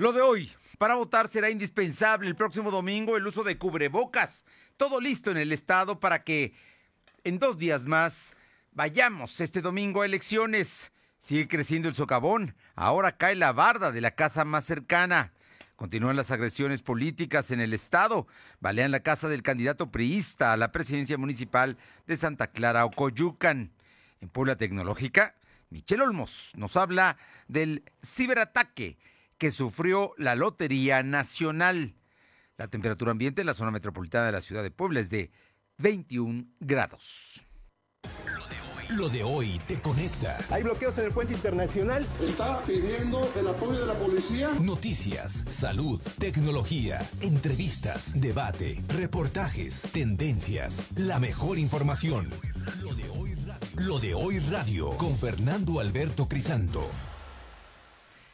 Lo de hoy, para votar será indispensable el próximo domingo el uso de cubrebocas. Todo listo en el estado para que en dos días más vayamos este domingo a elecciones. Sigue creciendo el socavón. Ahora cae la barda de la casa más cercana. Continúan las agresiones políticas en el Estado. Balean la casa del candidato priista a la presidencia municipal de Santa Clara, Ocoyucan. En Puebla Tecnológica, Michelle Olmos nos habla del ciberataque que sufrió la Lotería Nacional. La temperatura ambiente en la zona metropolitana de la ciudad de Puebla es de 21 grados. Lo de hoy te conecta. Hay bloqueos en el puente internacional. Está pidiendo el apoyo de la policía. Noticias, salud, tecnología, entrevistas, debate, reportajes, tendencias, la mejor información. Lo de hoy, Lo de hoy radio con Fernando Alberto Crisanto.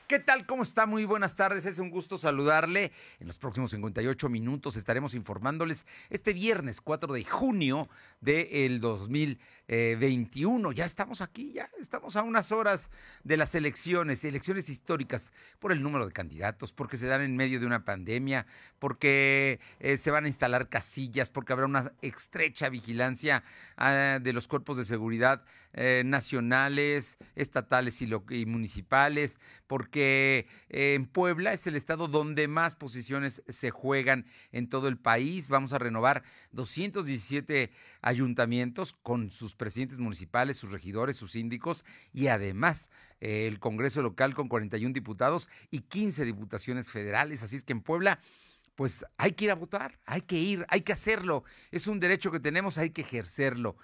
¿Qué tal? ¿Cómo está? Muy buenas tardes. Es un gusto saludarle. En los próximos 58 minutos estaremos informándoles este viernes 4 de junio del 2021. Ya estamos aquí, ya estamos a unas horas de las elecciones, elecciones históricas por el número de candidatos, porque se dan en medio de una pandemia, porque eh, se van a instalar casillas, porque habrá una estrecha vigilancia ah, de los cuerpos de seguridad eh, nacionales, estatales y, municipales, porque eh, en Puebla es el estado donde más posiciones se juegan en todo el país. Vamos a renovar 217 ayuntamientos con sus presidentes municipales, sus regidores, sus síndicos y además eh, el Congreso local con 41 diputados y 15 diputaciones federales. Así es que en Puebla pues hay que ir a votar, hay que ir, hay que hacerlo. Es un derecho que tenemos, hay que ejercerlo.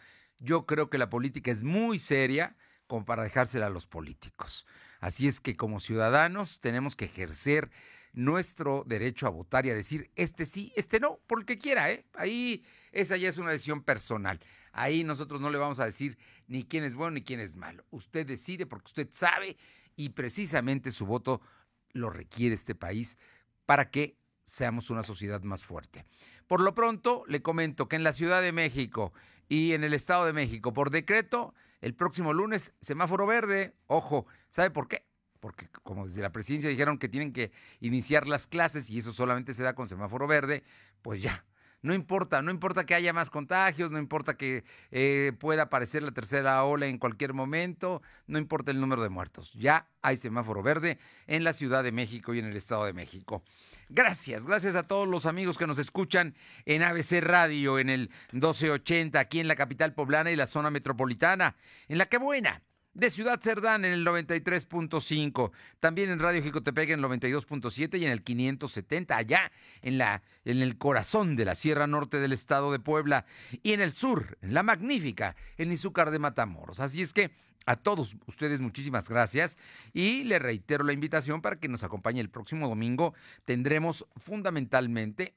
Yo creo que la política es muy seria como para dejársela a los políticos. Así es que como ciudadanos tenemos que ejercer nuestro derecho a votar y a decir este sí, este no, por el que quiera, ¿eh? Ahí esa ya es una decisión personal. Ahí nosotros no le vamos a decir ni quién es bueno ni quién es malo. Usted decide porque usted sabe y precisamente su voto lo requiere este país para que seamos una sociedad más fuerte. Por lo pronto, le comento que en la Ciudad de México y en el Estado de México, por decreto, el próximo lunes, semáforo verde. Ojo, ¿sabe por qué? Porque como desde la presidencia dijeron que tienen que iniciar las clases y eso solamente se da con semáforo verde, pues ya, no importa, no importa que haya más contagios, no importa que eh, pueda aparecer la tercera ola en cualquier momento, no importa el número de muertos. Ya hay semáforo verde en la Ciudad de México y en el Estado de México. Gracias, gracias a todos los amigos que nos escuchan en ABC Radio, en el 1280, aquí en la capital poblana y la zona metropolitana, en la que buena de Ciudad Cerdán en el 93.5, también en Radio Jicotepec en el 92.7 y en el 570 allá en la en el corazón de la Sierra Norte del estado de Puebla y en el sur, en la magnífica en Izúcar de Matamoros. Así es que a todos ustedes muchísimas gracias y le reitero la invitación para que nos acompañe el próximo domingo. Tendremos fundamentalmente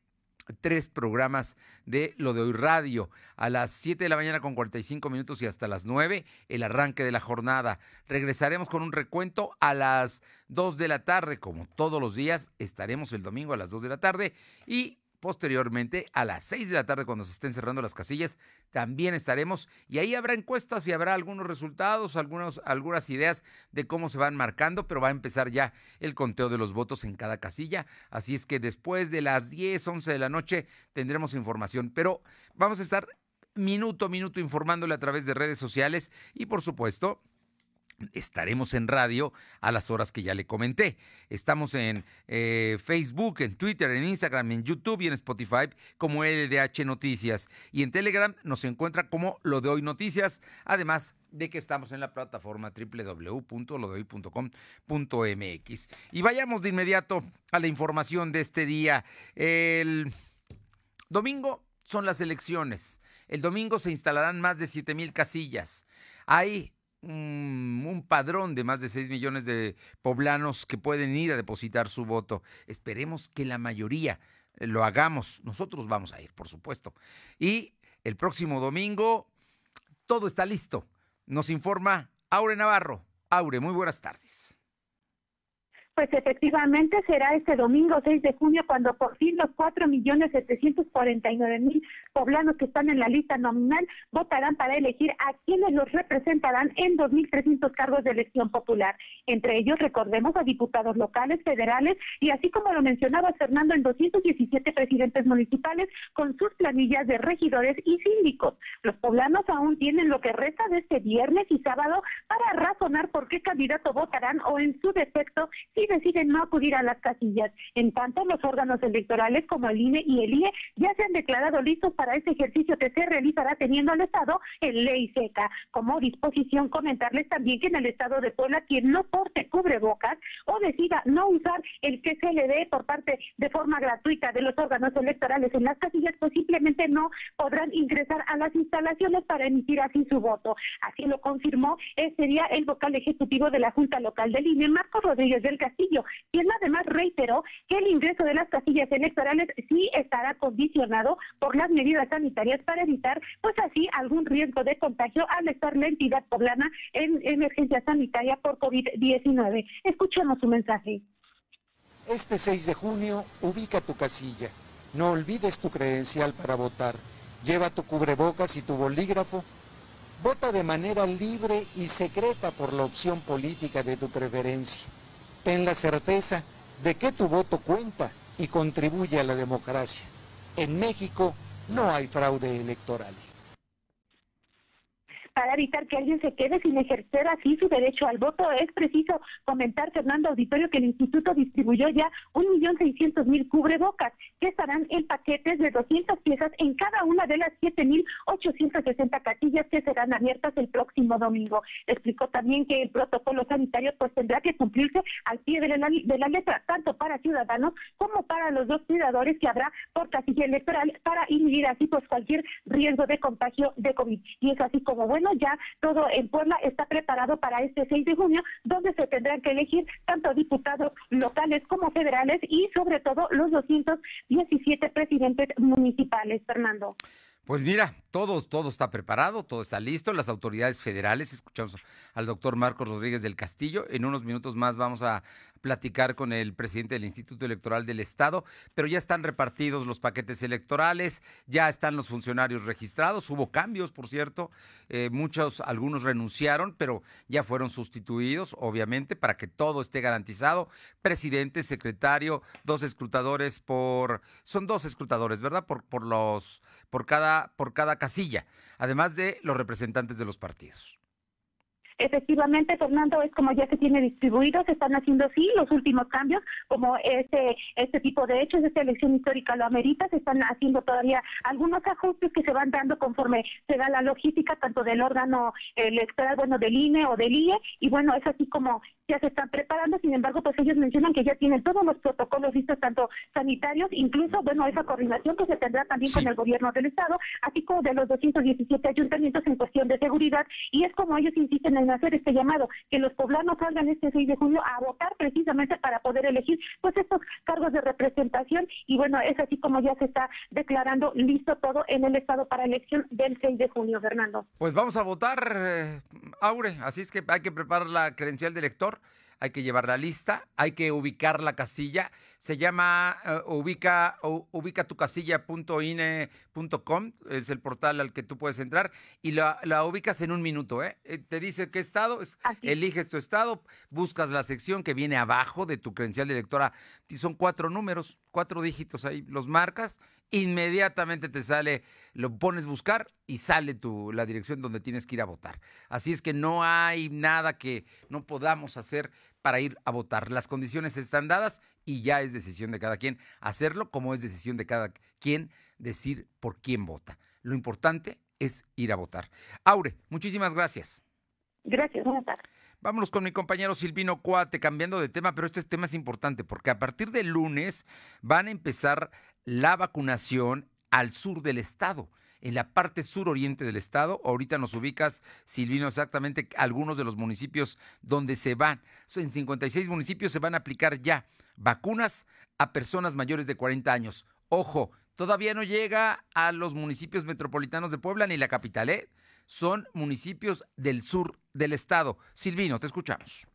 tres programas de Lo de Hoy Radio. A las 7 de la mañana con 45 minutos y hasta las 9, el arranque de la jornada. Regresaremos con un recuento a las 2 de la tarde, como todos los días. Estaremos el domingo a las 2 de la tarde y Posteriormente, a las 6 de la tarde, cuando se estén cerrando las casillas, también estaremos y ahí habrá encuestas y habrá algunos resultados, algunos, algunas ideas de cómo se van marcando, pero va a empezar ya el conteo de los votos en cada casilla. Así es que después de las 10, 11 de la noche tendremos información, pero vamos a estar minuto a minuto informándole a través de redes sociales y por supuesto Estaremos en radio a las horas que ya le comenté. Estamos en eh, Facebook, en Twitter, en Instagram, en YouTube y en Spotify como LDH Noticias. Y en Telegram nos encuentra como Lo de Hoy Noticias, además de que estamos en la plataforma www.lodehoy.com.mx. Y vayamos de inmediato a la información de este día. El domingo son las elecciones. El domingo se instalarán más de 7 mil casillas. Hay un, padrón de más de 6 millones de poblanos que pueden ir a depositar su voto. Esperemos que la mayoría lo hagamos. Nosotros vamos a ir, por supuesto. Y el próximo domingo todo está listo. Nos informa Aure Navarro. Aure, muy buenas tardes. Pues efectivamente será este domingo 6 de junio cuando por fin los 4 millones 749 mil poblanos que están en la lista nominal votarán para elegir a quienes los representarán en 2.300 cargos de elección popular. Entre ellos, recordemos a diputados locales, federales y así como lo mencionaba Fernando, en 217 presidentes municipales con sus planillas de regidores y síndicos. Los poblanos aún tienen lo que resta de este viernes y sábado para razonar por qué candidato votarán o en su defecto si deciden no acudir a las casillas. En tanto, los órganos electorales como el INE y el IE ya se han declarado listos para este ejercicio que se realizará teniendo al Estado en ley seca. Como disposición, comentarles también que en el Estado de Puebla, quien no porte cubrebocas o decida no usar el que se le dé por parte de forma gratuita de los órganos electorales en las casillas, pues simplemente no podrán ingresar a las instalaciones para emitir así su voto. Así lo confirmó ese día el vocal ejecutivo de la Junta Local del INE, Marco Rodríguez del Castillo, quien además reiteró que el ingreso de las casillas electorales sí estará condicionado por las medidas sanitarias para evitar, pues así, algún riesgo de contagio al estar la entidad poblana en emergencia sanitaria por COVID-19. Escuchemos su mensaje. Este 6 de junio, ubica tu casilla. No olvides tu credencial para votar. Lleva tu cubrebocas y tu bolígrafo. Vota de manera libre y secreta por la opción política de tu preferencia. Ten la certeza de que tu voto cuenta y contribuye a la democracia. En México no hay fraude electoral para evitar que alguien se quede sin ejercer así su derecho al voto. Es preciso comentar, Fernando Auditorio, que el instituto distribuyó ya un millón seiscientos mil cubrebocas que estarán en paquetes de 200 piezas en cada una de las siete mil ochocientos sesenta casillas que serán abiertas el próximo domingo. Explicó también que el protocolo sanitario pues tendrá que cumplirse al pie de la, de la letra, tanto para ciudadanos como para los dos cuidadores que habrá por casilla electoral para inhibir así pues cualquier riesgo de contagio de COVID. Y es así como, bueno, ya todo en Puebla está preparado para este 6 de junio, donde se tendrán que elegir tanto diputados locales como federales y sobre todo los 217 presidentes municipales, Fernando. Pues mira, todo, todo está preparado, todo está listo. Las autoridades federales, escuchamos al doctor Marcos Rodríguez del Castillo. En unos minutos más vamos a platicar con el presidente del Instituto Electoral del Estado, pero ya están repartidos los paquetes electorales, ya están los funcionarios registrados, hubo cambios, por cierto, eh, muchos, algunos renunciaron, pero ya fueron sustituidos, obviamente, para que todo esté garantizado. Presidente, secretario, dos escrutadores por, son dos escrutadores, ¿verdad? Por, por los, por cada, por cada casilla, además de los representantes de los partidos. Efectivamente, Fernando, es como ya se tiene distribuido, se están haciendo sí los últimos cambios, como este este tipo de hechos, esta elección histórica lo amerita, se están haciendo todavía algunos ajustes que se van dando conforme se da la logística tanto del órgano electoral, bueno, del INE o del IE, y bueno, es así como ya se están preparando, sin embargo, pues ellos mencionan que ya tienen todos los protocolos listos, tanto sanitarios, incluso, bueno, esa coordinación que se tendrá también con el gobierno del Estado, así como de los 217 ayuntamientos en cuestión de seguridad, y es como ellos insisten en hacer este llamado, que los poblanos salgan este 6 de junio a votar precisamente para poder elegir pues estos cargos de representación y bueno, es así como ya se está declarando listo todo en el estado para elección del 6 de junio, Fernando. Pues vamos a votar, eh, Aure, así es que hay que preparar la credencial de elector hay que llevar la lista, hay que ubicar la casilla. Se llama uh, ubica, uh, ubicatucasilla.ine.com, es el portal al que tú puedes entrar y la, la ubicas en un minuto. ¿eh? eh te dice qué estado, eliges tu estado, buscas la sección que viene abajo de tu credencial de electora y son cuatro números, cuatro dígitos ahí, los marcas inmediatamente te sale, lo pones buscar y sale tu, la dirección donde tienes que ir a votar. Así es que no hay nada que no podamos hacer para ir a votar. Las condiciones están dadas y ya es decisión de cada quien hacerlo, como es decisión de cada quien decir por quién vota. Lo importante es ir a votar. Aure, muchísimas gracias. Gracias, buenas tardes. Vámonos con mi compañero Silvino Cuate, cambiando de tema, pero este tema es importante porque a partir del lunes van a empezar la vacunación al sur del estado en la parte suroriente del estado. Ahorita nos ubicas, Silvino, exactamente algunos de los municipios donde se van. En 56 municipios se van a aplicar ya vacunas a personas mayores de 40 años. Ojo, todavía no llega a los municipios metropolitanos de Puebla ni la capital, ¿eh? Son municipios del sur del estado. Silvino, te escuchamos.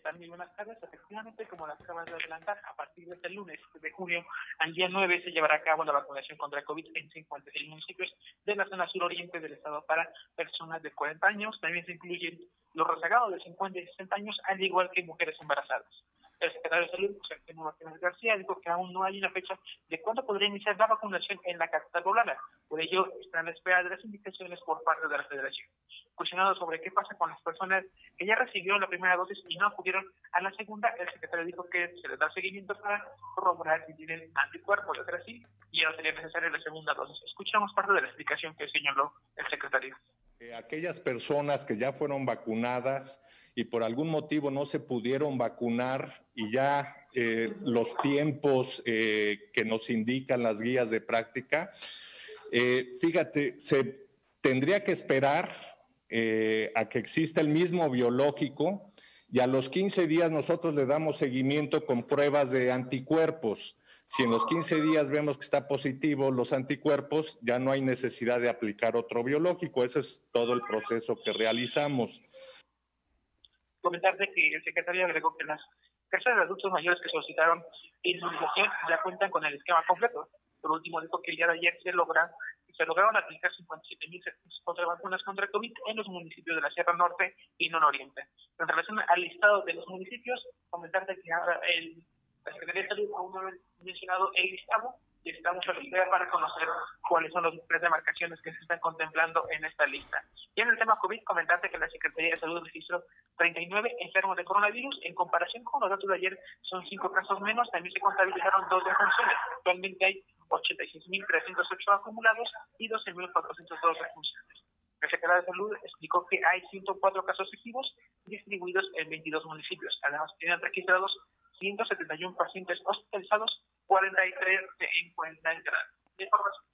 Que también buenas tardes, efectivamente, como las acabas de adelantar, a partir de este lunes de junio al día 9 se llevará a cabo la vacunación contra COVID en 56 municipios de la zona suroriente del estado para personas de 40 años. También se incluyen los rezagados de 50 y 60 años, al igual que mujeres embarazadas. El secretario de Salud, José Antonio Martínez García, dijo que aún no hay una fecha de cuándo podría iniciar la vacunación en la capital poblana. Por ello, están a la espera de las indicaciones por parte de la Federación. Cuestionado sobre qué pasa con las personas que ya recibieron la primera dosis y no acudieron a la segunda, el secretario dijo que se les da seguimiento para corroborar si tienen anticuerpos, ser así, y no sería necesaria la segunda dosis. Escuchamos parte de la explicación que señaló el secretario. Aquellas personas que ya fueron vacunadas y por algún motivo no se pudieron vacunar y ya eh, los tiempos eh, que nos indican las guías de práctica, eh, fíjate, se tendría que esperar a que exista el mismo biológico y a los 15 días nosotros le damos seguimiento con pruebas de anticuerpos. Si en los 15 días vemos que está positivo los anticuerpos, ya no hay necesidad de aplicar otro biológico. Ese es todo el proceso que realizamos. Comentarte que el secretario agregó que las casas de adultos mayores que solicitaron inmunización ya cuentan con el esquema completo. Por último, dijo que día de ayer se, logra, se lograron aplicar 57.700 vacunas contra COVID en los municipios de la Sierra Norte y Nororiente. En relación al listado de los municipios, comentarte que el la Secretaría de Salud aún no ha mencionado el listado y estamos a la espera para conocer cuáles son las tres demarcaciones que se están contemplando en esta lista. Y en el tema COVID, comentarte que la Secretaría de Salud registró 39 enfermos de coronavirus. En comparación con los datos de ayer, son cinco casos menos. También se contabilizaron dos defunciones. Actualmente hay 86.308 acumulados y 12.402 defunciones. La Secretaría de Salud explicó que hay 104 casos activos distribuidos en 22 municipios. Además, tienen registrados 171 pacientes hospitalizados, 43 se encuentran información.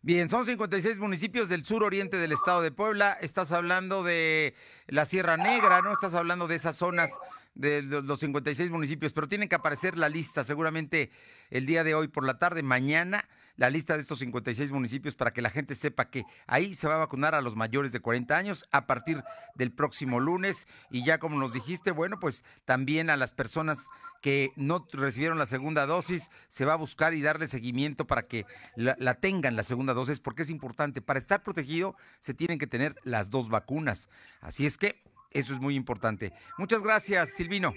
Bien, son 56 municipios del sur oriente del estado de Puebla. Estás hablando de la Sierra Negra, ¿no? Estás hablando de esas zonas de los 56 municipios, pero tiene que aparecer la lista seguramente el día de hoy por la tarde, mañana la lista de estos 56 municipios para que la gente sepa que ahí se va a vacunar a los mayores de 40 años a partir del próximo lunes. Y ya como nos dijiste, bueno, pues también a las personas que no recibieron la segunda dosis, se va a buscar y darle seguimiento para que la, tengan la segunda dosis, porque es importante. Para estar protegido se tienen que tener las dos vacunas. Así es que eso es muy importante. Muchas gracias, Silvino.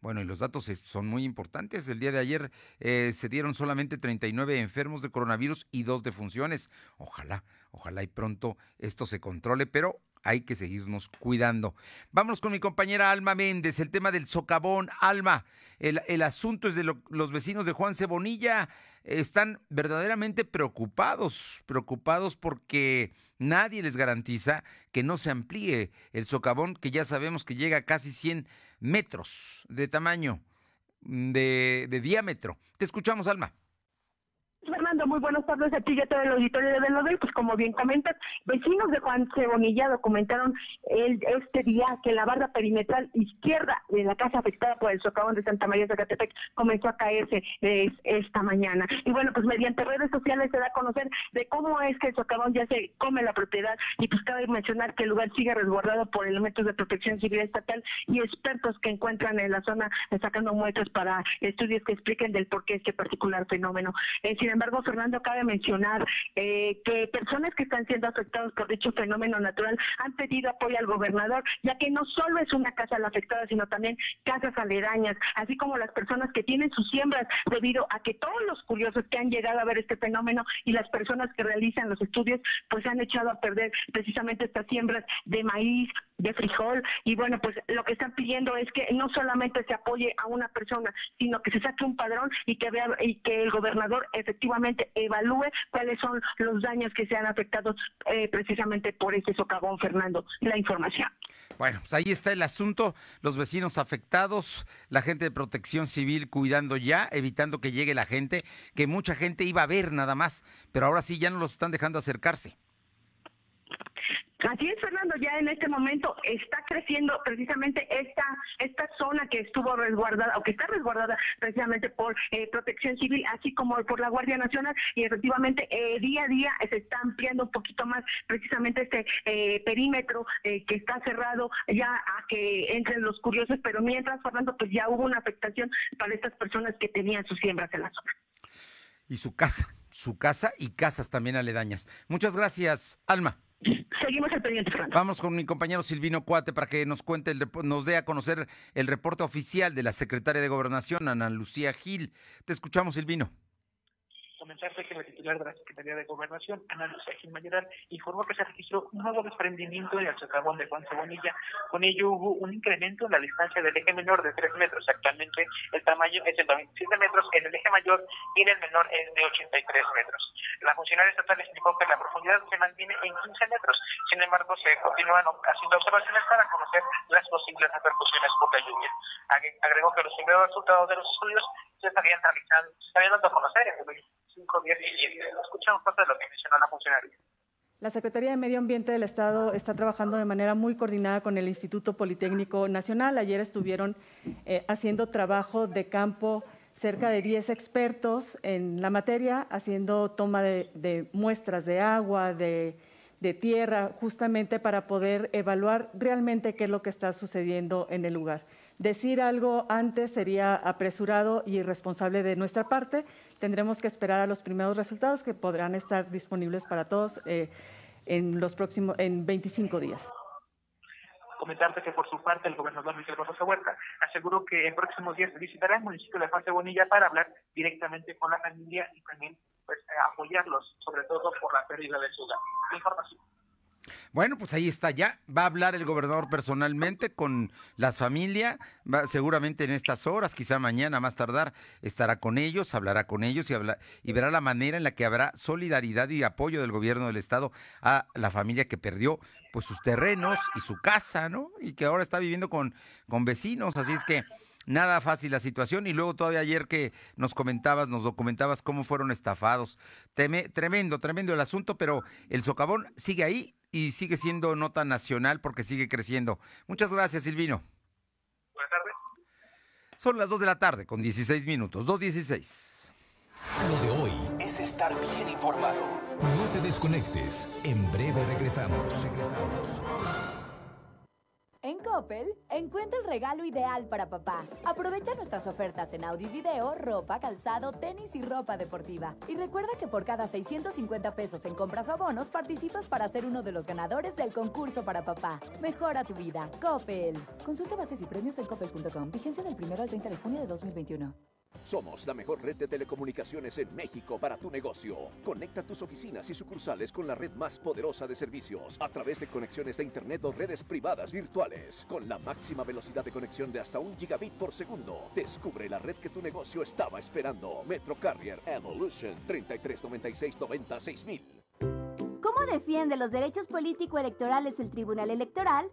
Bueno, y los datos son muy importantes. El día de ayer eh, se dieron solamente 39 enfermos de coronavirus y dos defunciones. Ojalá, ojalá y pronto esto se controle, pero hay que seguirnos cuidando. Vamos con mi compañera Alma Méndez, el tema del socavón. Alma, el, asunto es de los vecinos de Juan Cebonilla. Están verdaderamente preocupados, preocupados porque nadie les garantiza que no se amplíe el socavón, que ya sabemos que llega a casi 100 metros de tamaño, de, de diámetro. Te escuchamos, Alma. Muy buenas tardes a ti y a todo el auditorio de Venodel. Pues como bien comentas, vecinos de Juan Cebonilla documentaron el, este día que la barra perimetral izquierda de la casa afectada por el socavón de Santa María de Zacatepec comenzó a caerse esta mañana. Y bueno, pues mediante redes sociales se da a conocer de cómo es que el socavón ya se come la propiedad y pues cabe mencionar que el lugar sigue resguardado por elementos de protección civil estatal y expertos que encuentran en la zona sacando muestras para estudios que expliquen del por qué este particular fenómeno. Eh, sin embargo, Fernando, cabe mencionar eh, que personas que están siendo afectadas por dicho fenómeno natural han pedido apoyo al gobernador, ya que no solo es una casa la afectada, sino también casas aledañas, así como las personas que tienen sus siembras, debido a que todos los curiosos que han llegado a ver este fenómeno y las personas que realizan los estudios, pues han echado a perder precisamente estas siembras de maíz, de frijol, y bueno, pues lo que están pidiendo es que no solamente se apoye a una persona, sino que se saque un padrón y que vea y que el gobernador efectivamente evalúe cuáles son los daños que se han afectado eh, precisamente por este socavón, Fernando. La información. Bueno, pues ahí está el asunto, los vecinos afectados, la gente de protección civil cuidando ya, evitando que llegue la gente, que mucha gente iba a ver nada más, pero ahora sí ya no los están dejando acercarse. Así es, Fernando, ya en este momento está creciendo precisamente esta esta zona que estuvo resguardada o que está resguardada precisamente por eh, Protección Civil, así como por la Guardia Nacional y efectivamente eh, día a día se está ampliando un poquito más precisamente este eh, perímetro que está cerrado ya a que entren los curiosos, pero mientras, Fernando, pues ya hubo una afectación para estas personas que tenían sus siembras en la zona. Y su casa, su casa y casas también aledañas. Muchas gracias, Alma. Seguimos el pendiente, Fernando. Vamos con mi compañero Silvino Cuate para que nos cuente, el, nos dé a conocer el reporte oficial de la secretaria de Gobernación, Ana Lucía Gil. Te escuchamos, Silvino comentarte que la titular de la Secretaría de Gobernación, Ana Lucía Mayoral, informó que se registró un nuevo desprendimiento el socavón de Juan Cebonilla. Con ello hubo un incremento en la distancia del eje menor de 3 metros. Actualmente el tamaño es de 27 metros en el eje mayor y en el menor es de 83 metros. La funcionaria estatal explicó que la profundidad se mantiene en 15 metros. Sin embargo, se continúan haciendo observaciones para conocer las posibles repercusiones por la lluvia. Agregó que los primeros resultados de los estudios se estarían realizando, se estarían dando a conocer en el De. La Secretaría de Medio Ambiente del Estado está trabajando de manera muy coordinada con el Instituto Politécnico Nacional. Ayer estuvieron eh, haciendo trabajo de campo cerca de 10 expertos en la materia, haciendo toma de, muestras de agua, de, de, tierra, justamente para poder evaluar realmente qué es lo que está sucediendo en el lugar. Decir algo antes sería apresurado y irresponsable de nuestra parte, tendremos que esperar a los primeros resultados que podrán estar disponibles para todos eh, en los próximos en 25 días. Comentarte que por su parte el gobernador Miguel Barroso Huerta aseguró que en próximos días visitará el municipio de Juan Bonilla para hablar directamente con la familia y también pues, apoyarlos, sobre todo por la pérdida de su hogar. Información. Bueno, pues ahí está ya. Va a hablar el gobernador personalmente con las familias, seguramente en estas horas, quizá mañana más tardar, estará con ellos, hablará con ellos y, y verá la manera en la que habrá solidaridad y apoyo del gobierno del estado a la familia que perdió pues sus terrenos y su casa, ¿no? Y que ahora está viviendo con, con vecinos, así es que nada fácil la situación. Y luego todavía ayer que nos comentabas, nos documentabas cómo fueron estafados. tremendo, tremendo el asunto, pero el socavón sigue ahí y sigue siendo nota nacional porque sigue creciendo. Muchas gracias, Silvino. Buenas tardes. Son las 2 de la tarde con 16 minutos, 2.16. Lo de hoy es estar bien informado. No te desconectes. En breve regresamos. Regresamos. En Coppel, encuentra el regalo ideal para papá. Aprovecha nuestras ofertas en audio y video, ropa, calzado, tenis y ropa deportiva. Y recuerda que por cada 650 pesos en compras o abonos, participas para ser uno de los ganadores del concurso para papá. Mejora tu vida. Coppel. Consulta bases y premios en coppel.com. Vigencia del 1 al 30 de junio de 2021. Somos la mejor red de telecomunicaciones en México para tu negocio. Conecta tus oficinas y sucursales con la red más poderosa de servicios a través de conexiones de Internet o redes privadas virtuales. Con la máxima velocidad de conexión de hasta un gigabit por segundo. Descubre la red que tu negocio estaba esperando. Metro Carrier Evolution 3396 ¿Cómo defiende los derechos político-electorales el Tribunal Electoral?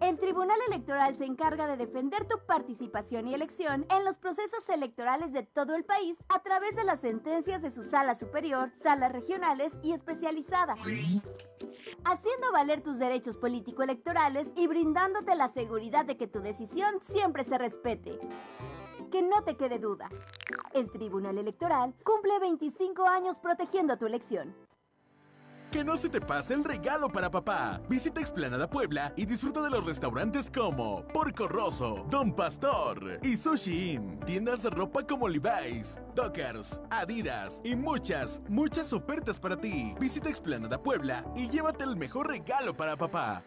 El Tribunal Electoral se encarga de defender tu participación y elección en los procesos electorales de todo el país a través de las sentencias de su sala superior, salas regionales y especializada, haciendo valer tus derechos político-electorales y brindándote la seguridad de que tu decisión siempre se respete. Que no te quede duda. El Tribunal Electoral cumple 25 años protegiendo tu elección. Que no se te pase el regalo para papá. Visita Explanada Puebla y disfruta de los restaurantes como Porco Rosso, Don Pastor y Sushi Inn. Tiendas de ropa como Levi's, Dockers, Adidas y muchas, muchas ofertas para ti. Visita Explanada Puebla y llévate el mejor regalo para papá.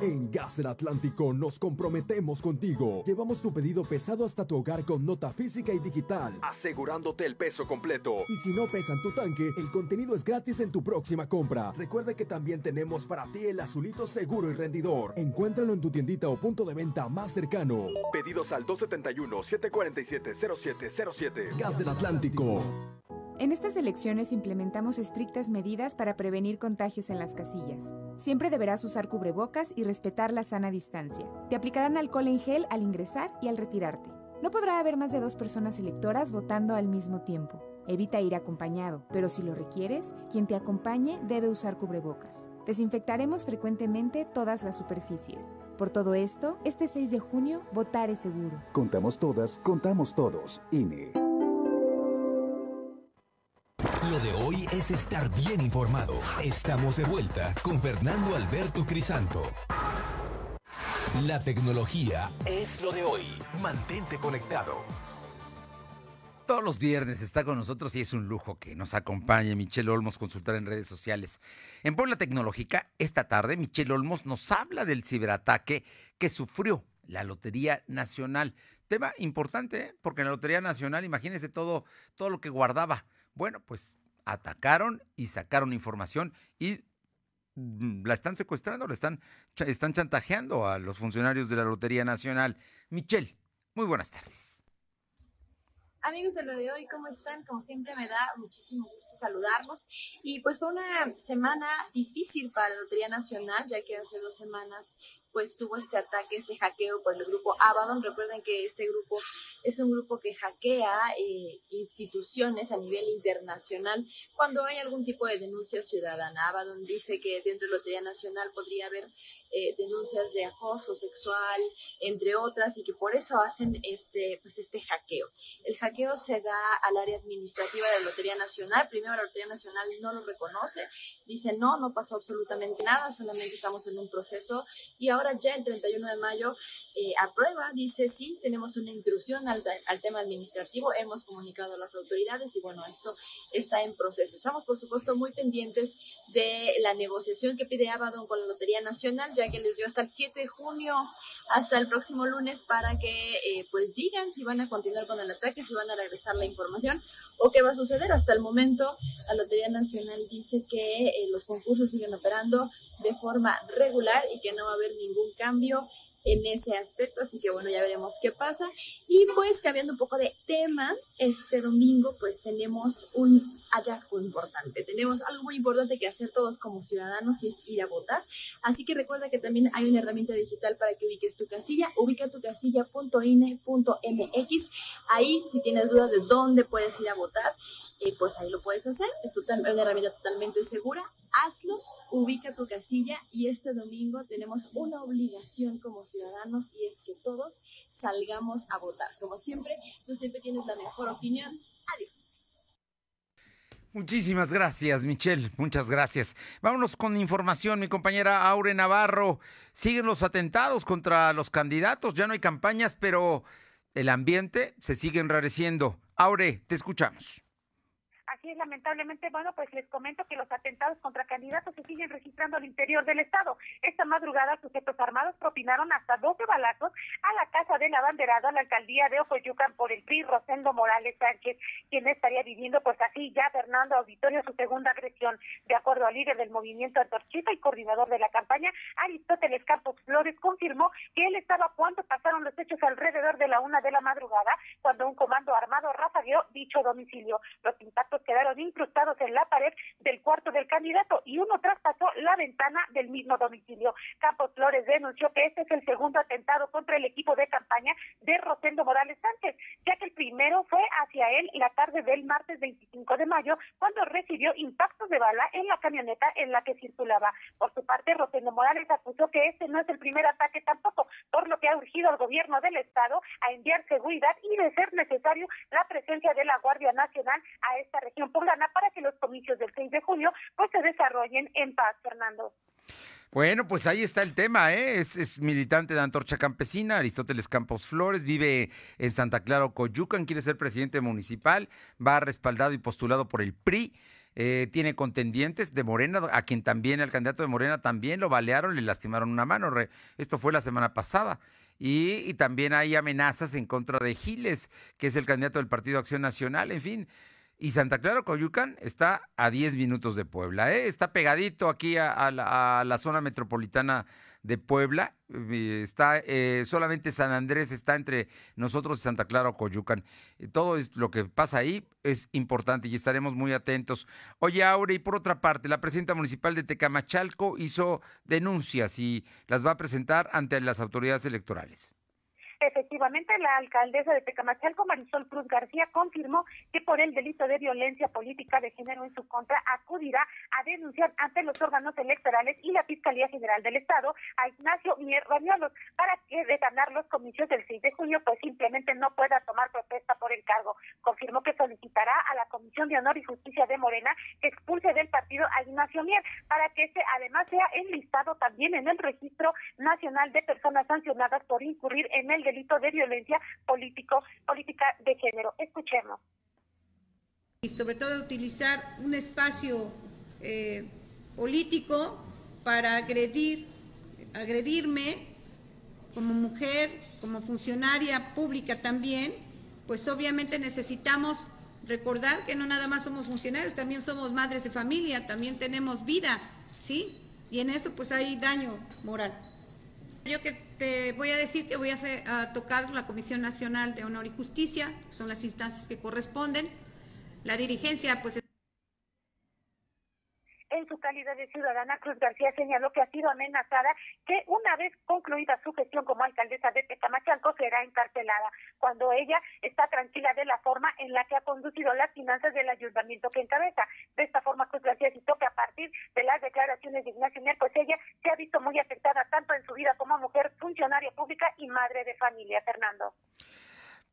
En Gas del Atlántico nos comprometemos contigo. Llevamos tu pedido pesado hasta tu hogar con nota física y digital, asegurándote el peso completo. Y si no pesan tu tanque, el contenido es gratis en tu próxima compra. Recuerda que también tenemos para ti el azulito seguro y rendidor. Encuéntralo en tu tiendita o punto de venta más cercano. Pedidos al 271-747-0707. Gas del Atlántico. En estas elecciones implementamos estrictas medidas para prevenir contagios en las casillas. Siempre deberás usar cubrebocas y respetar la sana distancia. Te aplicarán alcohol en gel al ingresar y al retirarte. No podrá haber más de dos personas electoras votando al mismo tiempo. Evita ir acompañado, pero si lo requieres, quien te acompañe debe usar cubrebocas. Desinfectaremos frecuentemente todas las superficies. Por todo esto, este 6 de junio, votar es seguro. Contamos todas, contamos todos. INE. Lo de hoy es estar bien informado. Estamos de vuelta con Fernando Alberto Crisanto. La tecnología es lo de hoy. Mantente conectado. Todos los viernes está con nosotros y es un lujo que nos acompañe Michelle Olmos consultar en redes sociales. En Puebla Tecnológica, esta tarde, Michelle Olmos nos habla del ciberataque que sufrió la Lotería Nacional. Tema importante, ¿eh? porque en la Lotería Nacional, imagínense todo, todo lo que guardaba. Bueno, pues atacaron y sacaron información y mm, la están secuestrando, la están, están chantajeando a los funcionarios de la Lotería Nacional. Michelle, muy buenas tardes. Amigos de lo de hoy, ¿cómo están? Como siempre me da muchísimo gusto saludarlos. Y pues fue una semana difícil para la Lotería Nacional, ya que hace dos semanas pues tuvo este ataque, este hackeo por el grupo Abaddon. Recuerden que este grupo es un grupo que hackea eh, instituciones a nivel internacional cuando hay algún tipo de denuncia ciudadana. Abaddon dice que dentro de la Lotería Nacional podría haber eh, denuncias de acoso sexual, entre otras, y que por eso hacen este, pues este hackeo. El hackeo se da al área administrativa de la Lotería Nacional. Primero la Lotería Nacional no lo reconoce, dice no, no pasó absolutamente nada, solamente estamos en un proceso y ahora ya el 31 de mayo eh, aprueba, dice sí, tenemos una intrusión al, al, tema administrativo, hemos comunicado a las autoridades y bueno, esto está en proceso. Estamos por supuesto muy pendientes de la negociación que pide Abaddon con la Lotería Nacional, ya que les dio hasta el 7 de junio, hasta el próximo lunes para que eh, pues digan si van a continuar con el ataque, si van a regresar la información o qué va a suceder. Hasta el momento la Lotería Nacional dice que eh, los concursos siguen operando de forma regular y que no va a haber ningún cambio en ese aspecto, así que bueno, ya veremos qué pasa. Y pues cambiando un poco de tema, este domingo pues tenemos un hallazgo importante, tenemos algo muy importante que hacer todos como ciudadanos y es ir a votar, así que recuerda que también hay una herramienta digital para que ubiques tu casilla, ubica tu casilla.ine.mx, ahí si tienes dudas de dónde puedes ir a votar, eh, pues ahí lo puedes hacer, es una herramienta totalmente segura, hazlo ubica tu casilla y este domingo tenemos una obligación como ciudadanos y es que todos salgamos a votar. Como siempre, tú siempre tienes la mejor opinión. Adiós. Muchísimas gracias, Michelle. Muchas gracias. Vámonos con información. Mi compañera Aure Navarro. Siguen los atentados contra los candidatos. Ya no hay campañas, pero el ambiente se sigue enrareciendo. Aure, te escuchamos. Lamentablemente, bueno, pues les comento que los atentados contra candidatos se siguen registrando al interior del Estado. Esta madrugada, sujetos armados propinaron hasta 12 balazos a la casa del abanderado a la alcaldía de Ocoyucan por el PRI, Rosendo Morales Sánchez, quien estaría viviendo, pues así, ya Fernando Auditorio, su segunda agresión. De acuerdo al líder del movimiento Antorchita y coordinador de la campaña, Aristóteles Campos Flores, confirmó que él estaba cuando pasaron los hechos alrededor de la una de la madrugada, cuando un comando armado rafagueó dicho domicilio. Los impactos quedaron incrustados en la pared del cuarto del candidato y uno traspasó la ventana del mismo domicilio. Campos Flores denunció que este es el segundo atentado contra el equipo de campaña de Rosendo Morales Sánchez, ya que el primero fue hacia él la tarde del martes 25 de mayo, cuando recibió impactos de bala en la camioneta en la que circulaba. Por su parte, Rosendo Morales acusó que este no es el primer ataque tampoco, por lo que ha urgido al gobierno del Estado a enviar seguridad y, de ser necesario, la presencia de la Guardia Nacional a esta región poblana para que los comicios del 6 de junio pues se desarrollen en paz, Fernando. Bueno, pues ahí está el tema, ¿eh? Es, militante de Antorcha Campesina, Aristóteles Campos Flores, vive en Santa Clara, Coyucan, quiere ser presidente municipal, va respaldado y postulado por el PRI. Eh, tiene contendientes de Morena, a quien también el candidato de Morena también lo balearon, le lastimaron una mano. esto fue la semana pasada. Y, y, también hay amenazas en contra de Giles, que es el candidato del Partido Acción Nacional. En fin, y Santa Clara Coyucan está a 10 minutos de Puebla, ¿eh? está pegadito aquí a, la, zona metropolitana de Puebla. Eh, está eh, solamente San Andrés está entre nosotros y Santa Clara Coyucan. Todo es, lo que pasa ahí es importante y estaremos muy atentos. Oye, Aure, y por otra parte, la presidenta municipal de Tecamachalco hizo denuncias y las va a presentar ante las autoridades electorales. Efectivamente, la alcaldesa de Tecamachalco, Marisol Cruz García, confirmó que por el delito de violencia política de género en su contra acudirá a denunciar ante los órganos electorales y la Fiscalía General del Estado a Ignacio Mier Bañuelos para que de ganar los comicios del 6 de junio, pues simplemente no pueda tomar protesta por el cargo. Confirmó que solicitará a la Comisión de Honor y Justicia de Morena que expulse del partido a Ignacio Mier para que este además sea enlistado también en el registro nacional de personas sancionadas por incurrir en el delito de violencia político política de género. Escuchemos. Y sobre todo utilizar un espacio eh, político para agredir, agredirme como mujer, como funcionaria pública también, pues obviamente necesitamos recordar que no nada más somos funcionarios, también somos madres de familia, también tenemos vida, ¿sí? Y en eso pues hay daño moral. Yo que te voy a decir que voy a, tocar la Comisión Nacional de Honor y Justicia, son las instancias que corresponden. La dirigencia pues en su calidad de ciudadana, Cruz García señaló que ha sido amenazada que una vez concluida su gestión como alcaldesa de Tecamachalco será encarcelada, cuando ella está tranquila de la forma en la que ha conducido las finanzas del ayuntamiento que encabeza. De esta forma, Cruz García citó que a partir de las declaraciones de Ignacio Mier, pues ella se ha visto muy afectada tanto en su vida como mujer, funcionaria pública y madre de familia. Fernando.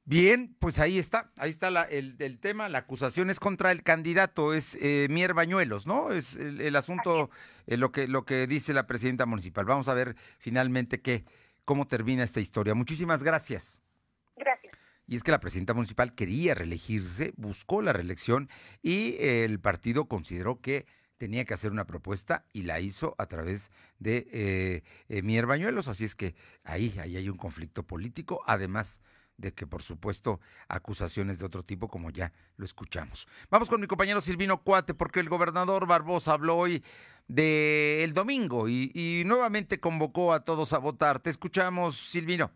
Bien, pues ahí está, ahí está la, el, el, tema, la acusación es contra el candidato, es eh, Mier Bañuelos, ¿no? Es el, el asunto, eh, lo, que, lo que dice la presidenta municipal. Vamos a ver finalmente qué, cómo termina esta historia. Muchísimas gracias. Gracias. Y es que la presidenta municipal quería reelegirse, buscó la reelección y el partido consideró que tenía que hacer una propuesta y la hizo a través de eh, eh, Mier Bañuelos. Así es que ahí, ahí hay un conflicto político, además de que, por supuesto, acusaciones de otro tipo, como ya lo escuchamos. Vamos con mi compañero Silvino Cuate, porque el gobernador Barbosa habló hoy del domingo y, y nuevamente convocó a todos a votar. Te escuchamos, Silvino.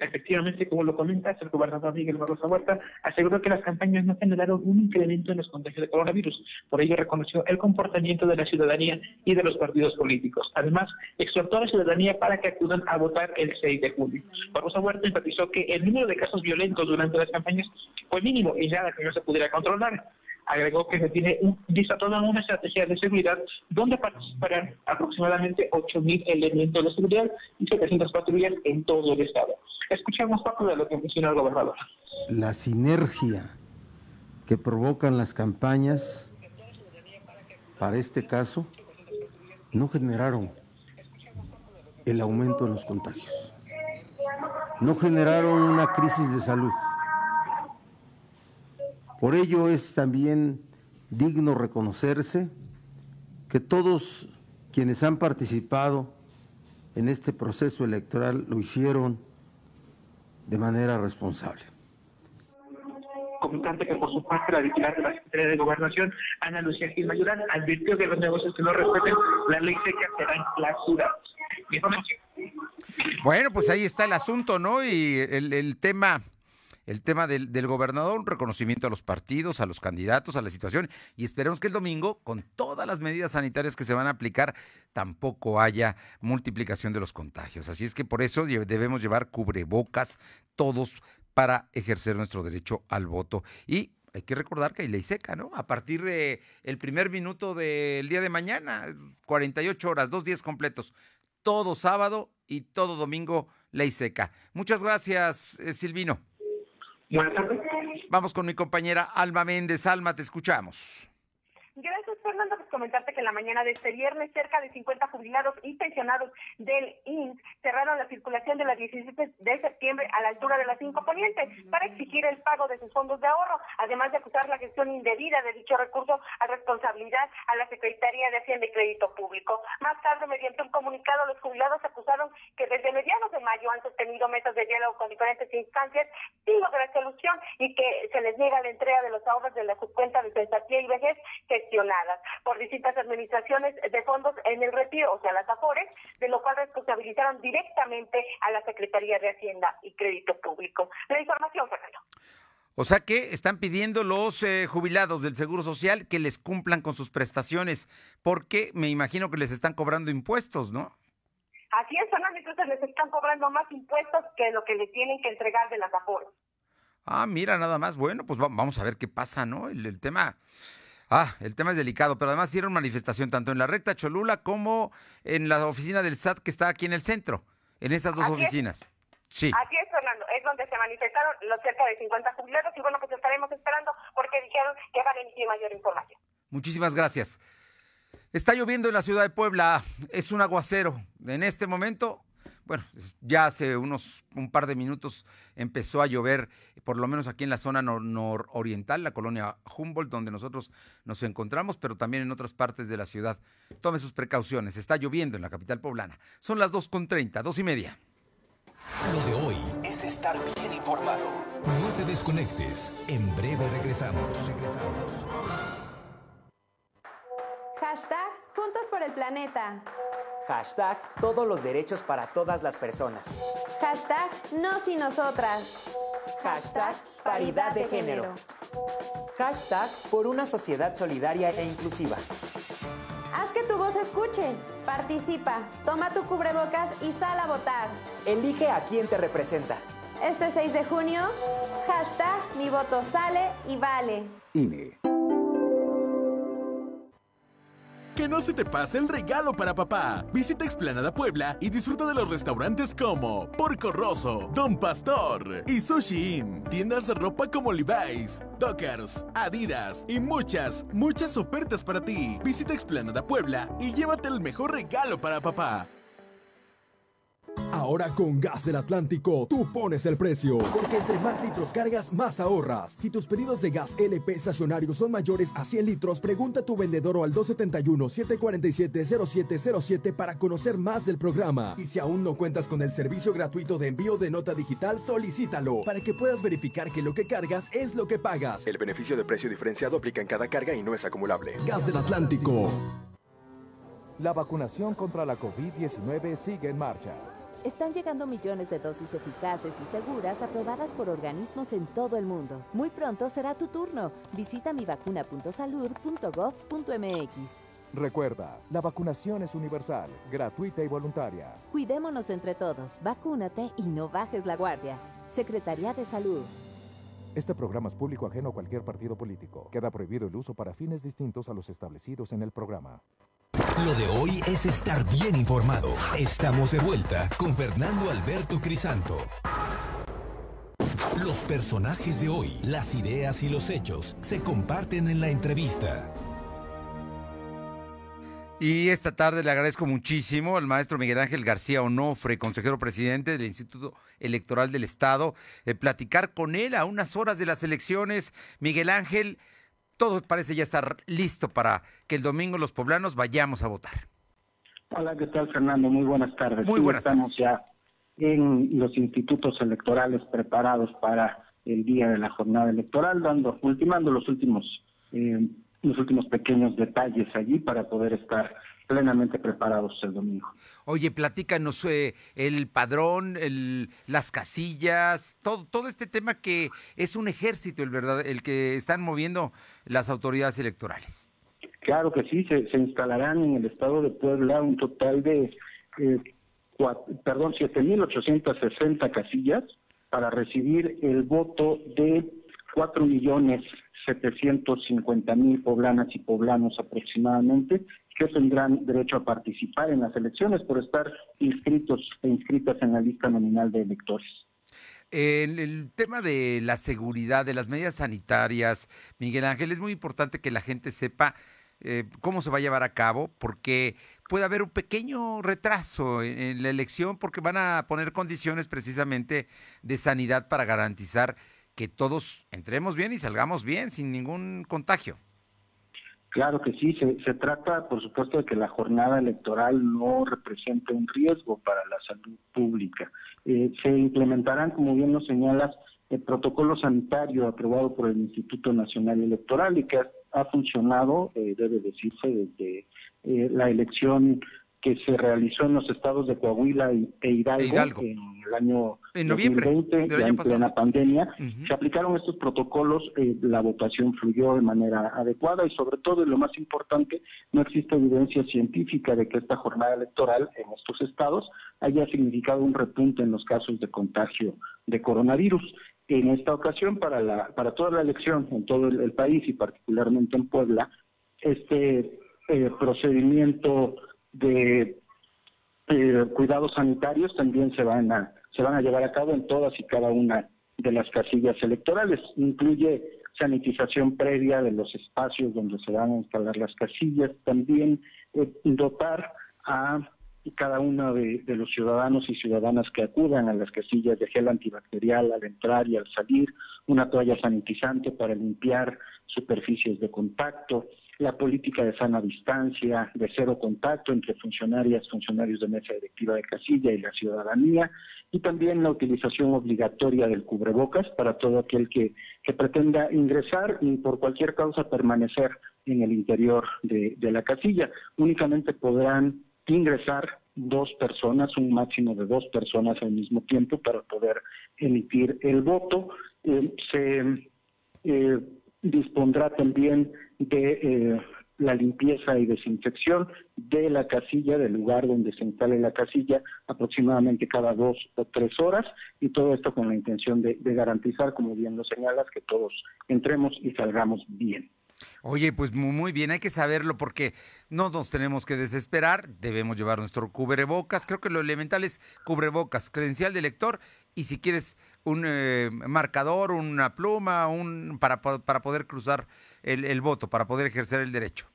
Efectivamente, como lo comentas, el gobernador Miguel Barroso Huerta aseguró que las campañas no generaron un incremento en los contagios de coronavirus. Por ello, reconoció el comportamiento de la ciudadanía y de los partidos políticos. Además, exhortó a la ciudadanía para que acudan a votar el 6 de julio. Barroso Huerta enfatizó que el número de casos violentos durante las campañas fue mínimo y nada que no se pudiera controlar agregó que se tiene un, toda una estrategia de seguridad donde participarán aproximadamente 8.000 elementos de seguridad y 700 patrullas en todo el estado. Escuchemos parte de lo que menciona el gobernador. La sinergia que provocan las campañas para este caso no generaron el aumento de los contagios, no generaron una crisis de salud. Por ello es también digno reconocerse que todos quienes han participado en este proceso electoral lo hicieron de manera responsable. Comentante que por su parte la titular de la Secretaría de Gobernación, Ana Lucía Gil Mayurán, advirtió que los negocios que no respeten la ley seca serán clausurados. Bueno, pues ahí está el asunto, ¿no? Y el, el tema el tema del, del, gobernador, un reconocimiento a los partidos, a los candidatos, a la situación, y esperemos que el domingo, con todas las medidas sanitarias que se van a aplicar, tampoco haya multiplicación de los contagios. Así es que por eso debemos llevar cubrebocas todos para ejercer nuestro derecho al voto. Y hay que recordar que hay ley seca, ¿no? A partir de el primer minuto del día de mañana, 48 horas, dos días completos, todo sábado y todo domingo, ley seca. Muchas gracias, eh, Silvino. Buenas tardes. Vamos con mi compañera Alma Méndez. Alma, te escuchamos. Gracias, Fernando. Pues comentarte que en la mañana de este viernes, cerca de 50 jubilados y pensionados del INS cerraron la circulación de la 17 de septiembre a la altura de las cinco ponientes para exigir el pago de sus fondos de ahorro, además de acusar la gestión indebida de dicho recurso a responsabilidad a la Secretaría de Hacienda y Crédito Público. Más tarde, mediante un comunicado, los jubilados acusaron que desde mediados de mayo han sostenido mesas de diálogo con diferentes instancias sin lograr solución y que se les niega la entrega de los ahorros de la subcuenta de censatía y vejez gestionadas por distintas administraciones de fondos en el retiro, o sea, las AFORES, de lo cual responsabilizaron directamente a la Secretaría de Hacienda y Crédito Público. La información, Fernando. O sea que están pidiendo los eh, jubilados del Seguro Social que les cumplan con sus prestaciones, porque me imagino que les están cobrando impuestos, ¿no? Así es, Fernando, entonces les están cobrando más impuestos que lo que le tienen que entregar de las afores. Ah, mira, nada más. Bueno, pues vamos a ver qué pasa, ¿no? El, tema. Ah, el tema es delicado, pero además hicieron manifestación tanto en la recta Cholula como en la oficina del SAT que está aquí en el centro, en esas dos oficinas. Sí. Aquí es, Fernando, es donde se manifestaron los cerca de 50 jubilados y bueno, pues estaremos esperando porque dijeron que van a emitir mayor información. Muchísimas gracias. Está lloviendo en la ciudad de Puebla, es un aguacero. En este momento, bueno, ya hace unos un par de minutos empezó a llover, por lo menos aquí en la zona nororiental, la colonia Humboldt, donde nosotros nos encontramos, pero también en otras partes de la ciudad. Tome sus precauciones, está lloviendo en la capital poblana. Son las 2.30, dos y media. Lo de hoy es estar bien informado. No te desconectes. En breve regresamos. Regresamos. Hashtag Juntos por el Planeta. Hashtag Todos los derechos para todas las personas. Hashtag Nos y Nosotras. Hashtag Paridad de Género. Hashtag Por una sociedad solidaria e inclusiva. Haz que tu voz escuche. Participa. Toma tu cubrebocas y sal a votar. Elige a quien te representa. Este 6 de junio, hashtag Mi voto sale y vale. INE. Que no se te pase el regalo para papá. Visita Explanada Puebla y disfruta de los restaurantes como Porco Rosso, Don Pastor y Sushi Inn. Tiendas de ropa como Levi's, Dockers, Adidas y muchas, muchas ofertas para ti. Visita Explanada Puebla y llévate el mejor regalo para papá. Ahora con Gas del Atlántico, tú pones el precio. Porque entre más litros cargas, más ahorras. Si tus pedidos de gas LP estacionario son mayores a 100 litros, pregunta a tu vendedor o al 271-747-0707 para conocer más del programa. Y si aún no cuentas con el servicio gratuito de envío de nota digital, solicítalo para que puedas verificar que lo que cargas es lo que pagas. El beneficio de precio diferenciado aplica en cada carga y no es acumulable. Gas del Atlántico. La vacunación contra la COVID-19 sigue en marcha. Están llegando millones de dosis eficaces y seguras aprobadas por organismos en todo el mundo. Muy pronto será tu turno. Visita mivacuna.salud.gov.mx. Recuerda, la vacunación es universal, gratuita y voluntaria. Cuidémonos entre todos, vacúnate y no bajes la guardia. Secretaría de Salud. Este programa es público ajeno a cualquier partido político. Queda prohibido el uso para fines distintos a los establecidos en el programa. Lo de hoy es estar bien informado. Estamos de vuelta con Fernando Alberto Crisanto. Los personajes de hoy, las ideas y los hechos se comparten en la entrevista. Y esta tarde le agradezco muchísimo al maestro Miguel Ángel García Onofre, consejero presidente del Instituto Electoral del Estado, eh, platicar con él a unas horas de las elecciones. Miguel Ángel, todo parece ya estar listo para que el domingo los poblanos vayamos a votar. Hola, ¿qué tal, Fernando? Muy buenas tardes. Muy buenas Estamos ya en los institutos electorales preparados para el día de la jornada electoral, dando, ultimando los últimos, eh, los últimos pequeños detalles allí para poder estar plenamente preparados el domingo. Oye, platícanos eh, el padrón, el, las casillas, todo, todo este tema que es un ejército el verdad, el que están moviendo las autoridades electorales. Claro que sí, se, instalarán en el estado de Puebla un total de, eh, perdón, 7.860 casillas para recibir el voto de 4 millones 750 mil poblanas y poblanos aproximadamente que tendrán derecho a participar en las elecciones por estar inscritos e inscritas en la lista nominal de electores. En el tema de la seguridad, de las medidas sanitarias, Miguel Ángel, es muy importante que la gente sepa eh, cómo se va a llevar a cabo, porque puede haber un pequeño retraso en la elección, porque van a poner condiciones precisamente de sanidad para garantizar que todos entremos bien y salgamos bien, sin ningún contagio. Claro que sí, se, trata, por supuesto, de que la jornada electoral no represente un riesgo para la salud pública. Eh, se implementarán, como bien lo señalas, el protocolo sanitario aprobado por el Instituto Nacional Electoral y que ha, funcionado, eh, debe decirse, desde eh, la elección que se realizó en los estados de Coahuila e Hidalgo, Hidalgo. en el año En noviembre 2020, del ya año en plena pandemia. Se aplicaron estos protocolos, eh, la votación fluyó de manera adecuada y sobre todo, y lo más importante, no existe evidencia científica de que esta jornada electoral en estos estados haya significado un repunte en los casos de contagio de coronavirus. En esta ocasión, para, la, para toda la elección en todo el, el país y particularmente en Puebla, este eh, procedimiento de eh, cuidados sanitarios también se van a se van a llevar a cabo en todas y cada una de las casillas electorales. Incluye sanitización previa de los espacios donde se van a instalar las casillas, también eh, dotar a cada uno de, de los ciudadanos y ciudadanas que acudan a las casillas de gel antibacterial al entrar y al salir, una toalla sanitizante para limpiar superficies de contacto, la política de sana distancia, de cero contacto entre funcionarias, funcionarios de mesa directiva de casilla y la ciudadanía, y también la utilización obligatoria del cubrebocas para todo aquel que, que pretenda ingresar y por cualquier causa permanecer en el interior de, de la casilla. Únicamente podrán ingresar dos personas, un máximo de dos personas al mismo tiempo para poder emitir el voto. Eh, se eh, dispondrá también de eh, la limpieza y desinfección de la casilla, del lugar donde se instale la casilla, aproximadamente cada dos o tres horas, y todo esto con la intención de, de garantizar, como bien lo señalas, que todos entremos y salgamos bien. Oye, pues mu- muy bien, hay que saberlo porque no nos tenemos que desesperar, debemos llevar nuestro cubrebocas, creo que lo elemental es cubrebocas, credencial de lector y si quieres un eh, marcador, una pluma, un para, para poder cruzar el, el voto, para poder ejercer el derecho.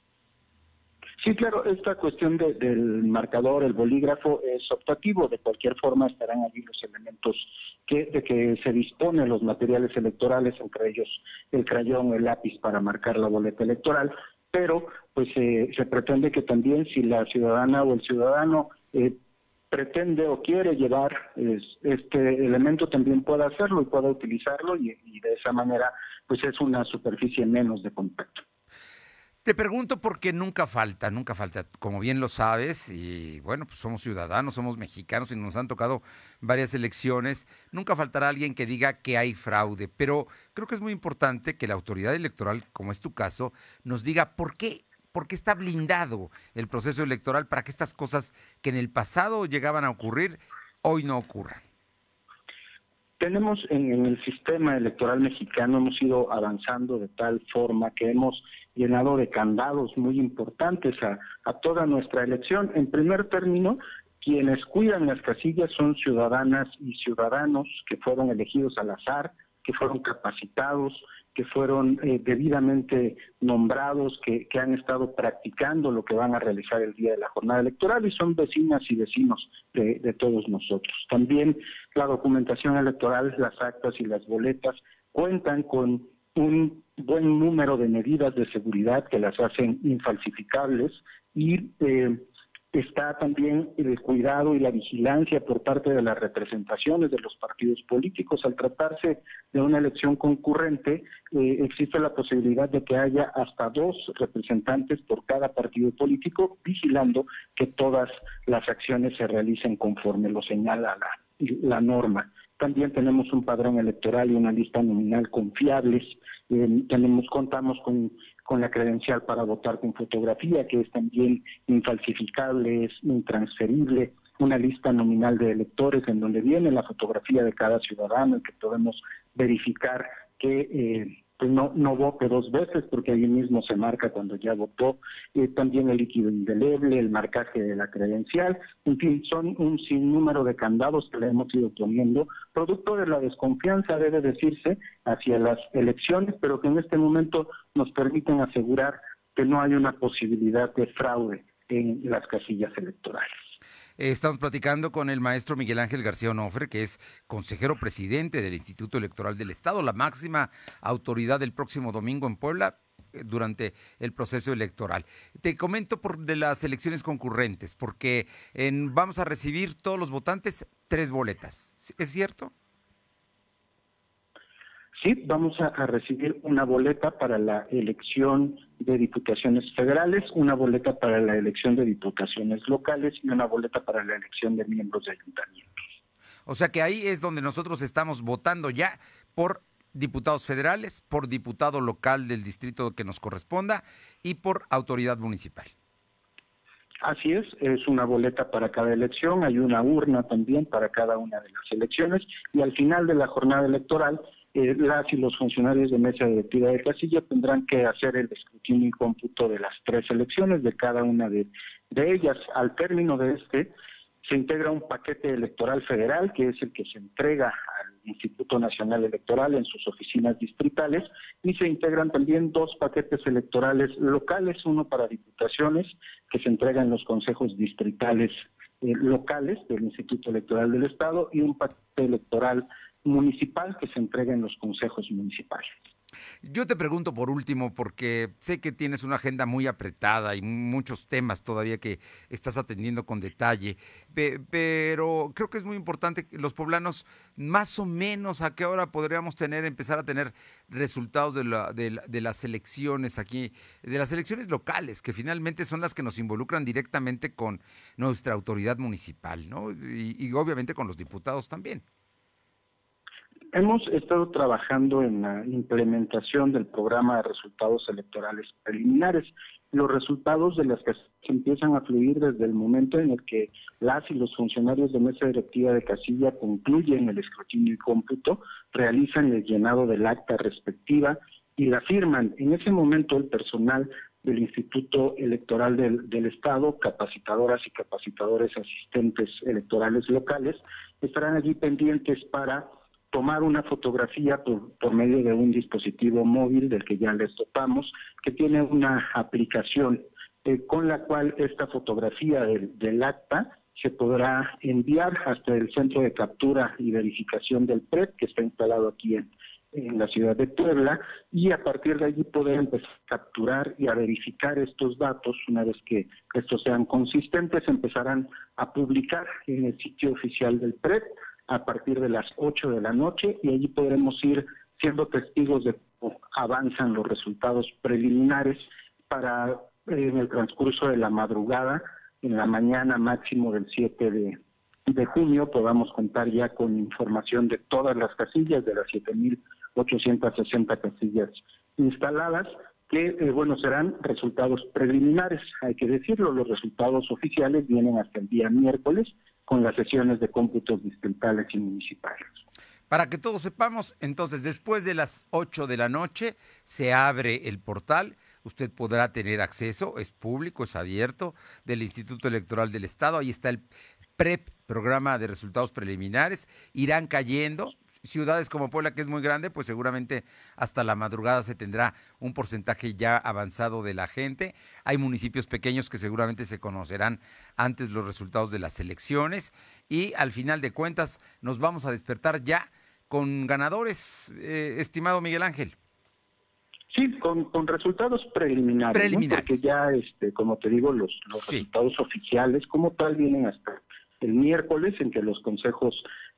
Sí, claro, esta cuestión de- del marcador, el bolígrafo, es optativo. De cualquier forma estarán allí los elementos que, de que se disponen los materiales electorales, entre ellos el crayón, el lápiz para marcar la boleta electoral, pero pues eh, se pretende que también si la ciudadana o el ciudadano eh, pretende o quiere llevar es- este elemento también pueda hacerlo y pueda utilizarlo y de esa manera pues es una superficie menos de contacto. Te pregunto porque nunca falta, nunca falta, como bien lo sabes, y bueno, pues somos ciudadanos, somos mexicanos y nos han tocado varias elecciones, nunca faltará alguien que diga que hay fraude, pero creo que es muy importante que la autoridad electoral, como es tu caso, nos diga por qué, por qué está blindado el proceso electoral para que estas cosas que en el pasado llegaban a ocurrir, hoy no ocurran. Tenemos en, en el sistema electoral mexicano, hemos ido avanzando de tal forma que hemos llenado de candados muy importantes a, toda nuestra elección. En primer término, quienes cuidan las casillas son ciudadanas y ciudadanos que fueron elegidos al azar, que fueron capacitados, que fueron eh, debidamente nombrados, que, han estado practicando lo que van a realizar el día de la jornada electoral y son vecinas y vecinos de todos nosotros. También la documentación electoral, las actas y las boletas cuentan con un buen número de medidas de seguridad que las hacen infalsificables y eh, está también el cuidado y la vigilancia por parte de las representaciones de los partidos políticos. Al tratarse de una elección concurrente, eh, existe la posibilidad de que haya hasta dos representantes por cada partido político, vigilando que todas las acciones se realicen conforme lo señala la, la norma. También tenemos un padrón electoral y una lista nominal confiables. Eh, tenemos, contamos con, con la credencial para votar con fotografía, que es también infalsificable, es intransferible. Una lista nominal de electores en donde viene la fotografía de cada ciudadano y que podemos verificar que eh, pues no, no vote dos veces porque ahí mismo se marca cuando ya votó, eh, también el líquido indeleble, el marcaje de la credencial, en fin, son un sinnúmero de candados que le hemos ido poniendo, producto de la desconfianza, debe decirse, hacia las elecciones, pero que en este momento nos permiten asegurar que no hay una posibilidad de fraude en las casillas electorales. Eh, Estamos platicando con el maestro Miguel Ángel García Onofre, que es consejero presidente del Instituto Electoral del Estado, la máxima autoridad del próximo domingo en Puebla eh, durante el proceso electoral. Te comento por de las elecciones concurrentes, porque en- vamos a recibir todos los votantes tres boletas. ¿Es cierto? Sí, vamos a, a, recibir una boleta para la elección de diputaciones federales, una boleta para la elección de diputaciones locales y una boleta para la elección de miembros de ayuntamientos. O sea que ahí es donde nosotros estamos votando ya por diputados federales, por diputado local del distrito que nos corresponda y por autoridad municipal. Así es, es una boleta para cada elección, hay una urna también para cada una de las elecciones y al final de la jornada electoral eh, las y los funcionarios de mesa directiva de casilla tendrán que hacer el escrutinio y cómputo de las tres elecciones de cada una de, ellas. Al término de este, se integra un paquete electoral federal, que es el que se entrega al Instituto Nacional Electoral en sus oficinas distritales, y se integran también dos paquetes electorales locales, uno para diputaciones, que se entrega en los consejos distritales eh, locales del Instituto Electoral del Estado, y un paquete electoral municipal que se entrega en los consejos municipales. Yo te pregunto por último, porque sé que tienes una agenda muy apretada y muchos temas todavía que estás atendiendo con detalle, pero creo que es muy importante que los poblanos, más o menos a qué hora podríamos tener, empezar a tener resultados de, la, de, las elecciones aquí, de las elecciones locales, que finalmente son las que nos involucran directamente con nuestra autoridad municipal, ¿no? y obviamente con los diputados también. Hemos estado trabajando en la implementación del programa de resultados electorales preliminares. Los resultados de las que empiezan a fluir desde el momento en el que las y los funcionarios de mesa directiva de casilla concluyen el escrutinio y cómputo, realizan el llenado del acta respectiva y la firman. En ese momento el personal del Instituto Electoral del, Estado, capacitadoras y capacitadores asistentes electorales locales, estarán allí pendientes para tomar una fotografía por, por, medio de un dispositivo móvil del que ya les topamos, que tiene una aplicación eh, con la cual esta fotografía del, del, acta se podrá enviar hasta el centro de captura y verificación del PREP, que está instalado aquí en, en la ciudad de Puebla, y a partir de allí poder empezar a capturar y a verificar estos datos. Una vez que estos sean consistentes, empezarán a publicar en el sitio oficial del PREP a partir de las 8 de la noche y allí podremos ir siendo testigos de cómo avanzan los resultados preliminares para en el transcurso de la madrugada, en la mañana máximo del 7 de, de junio, podamos contar ya con información de todas las casillas, de las 7.860 casillas instaladas, que, eh, bueno, serán resultados preliminares, hay que decirlo, los resultados oficiales vienen hasta el día miércoles con las sesiones de cómputos distritales y municipales. Para que todos sepamos, entonces, después de las 8 de la noche se abre el portal, usted podrá tener acceso, es público, es abierto, del Instituto Electoral del Estado, ahí está el PREP, programa de resultados preliminares, irán cayendo, ciudades como Puebla, que es muy grande, pues seguramente hasta la madrugada se tendrá un porcentaje ya avanzado de la gente. Hay municipios pequeños que seguramente se conocerán antes los resultados de las elecciones y al final de cuentas nos vamos a despertar ya con ganadores, eh, estimado Miguel Ángel. Sí, con, con resultados preliminares. Preliminares. Porque ya, este, como te digo, los, los sí. resultados oficiales como tal vienen hasta el miércoles en que los consejos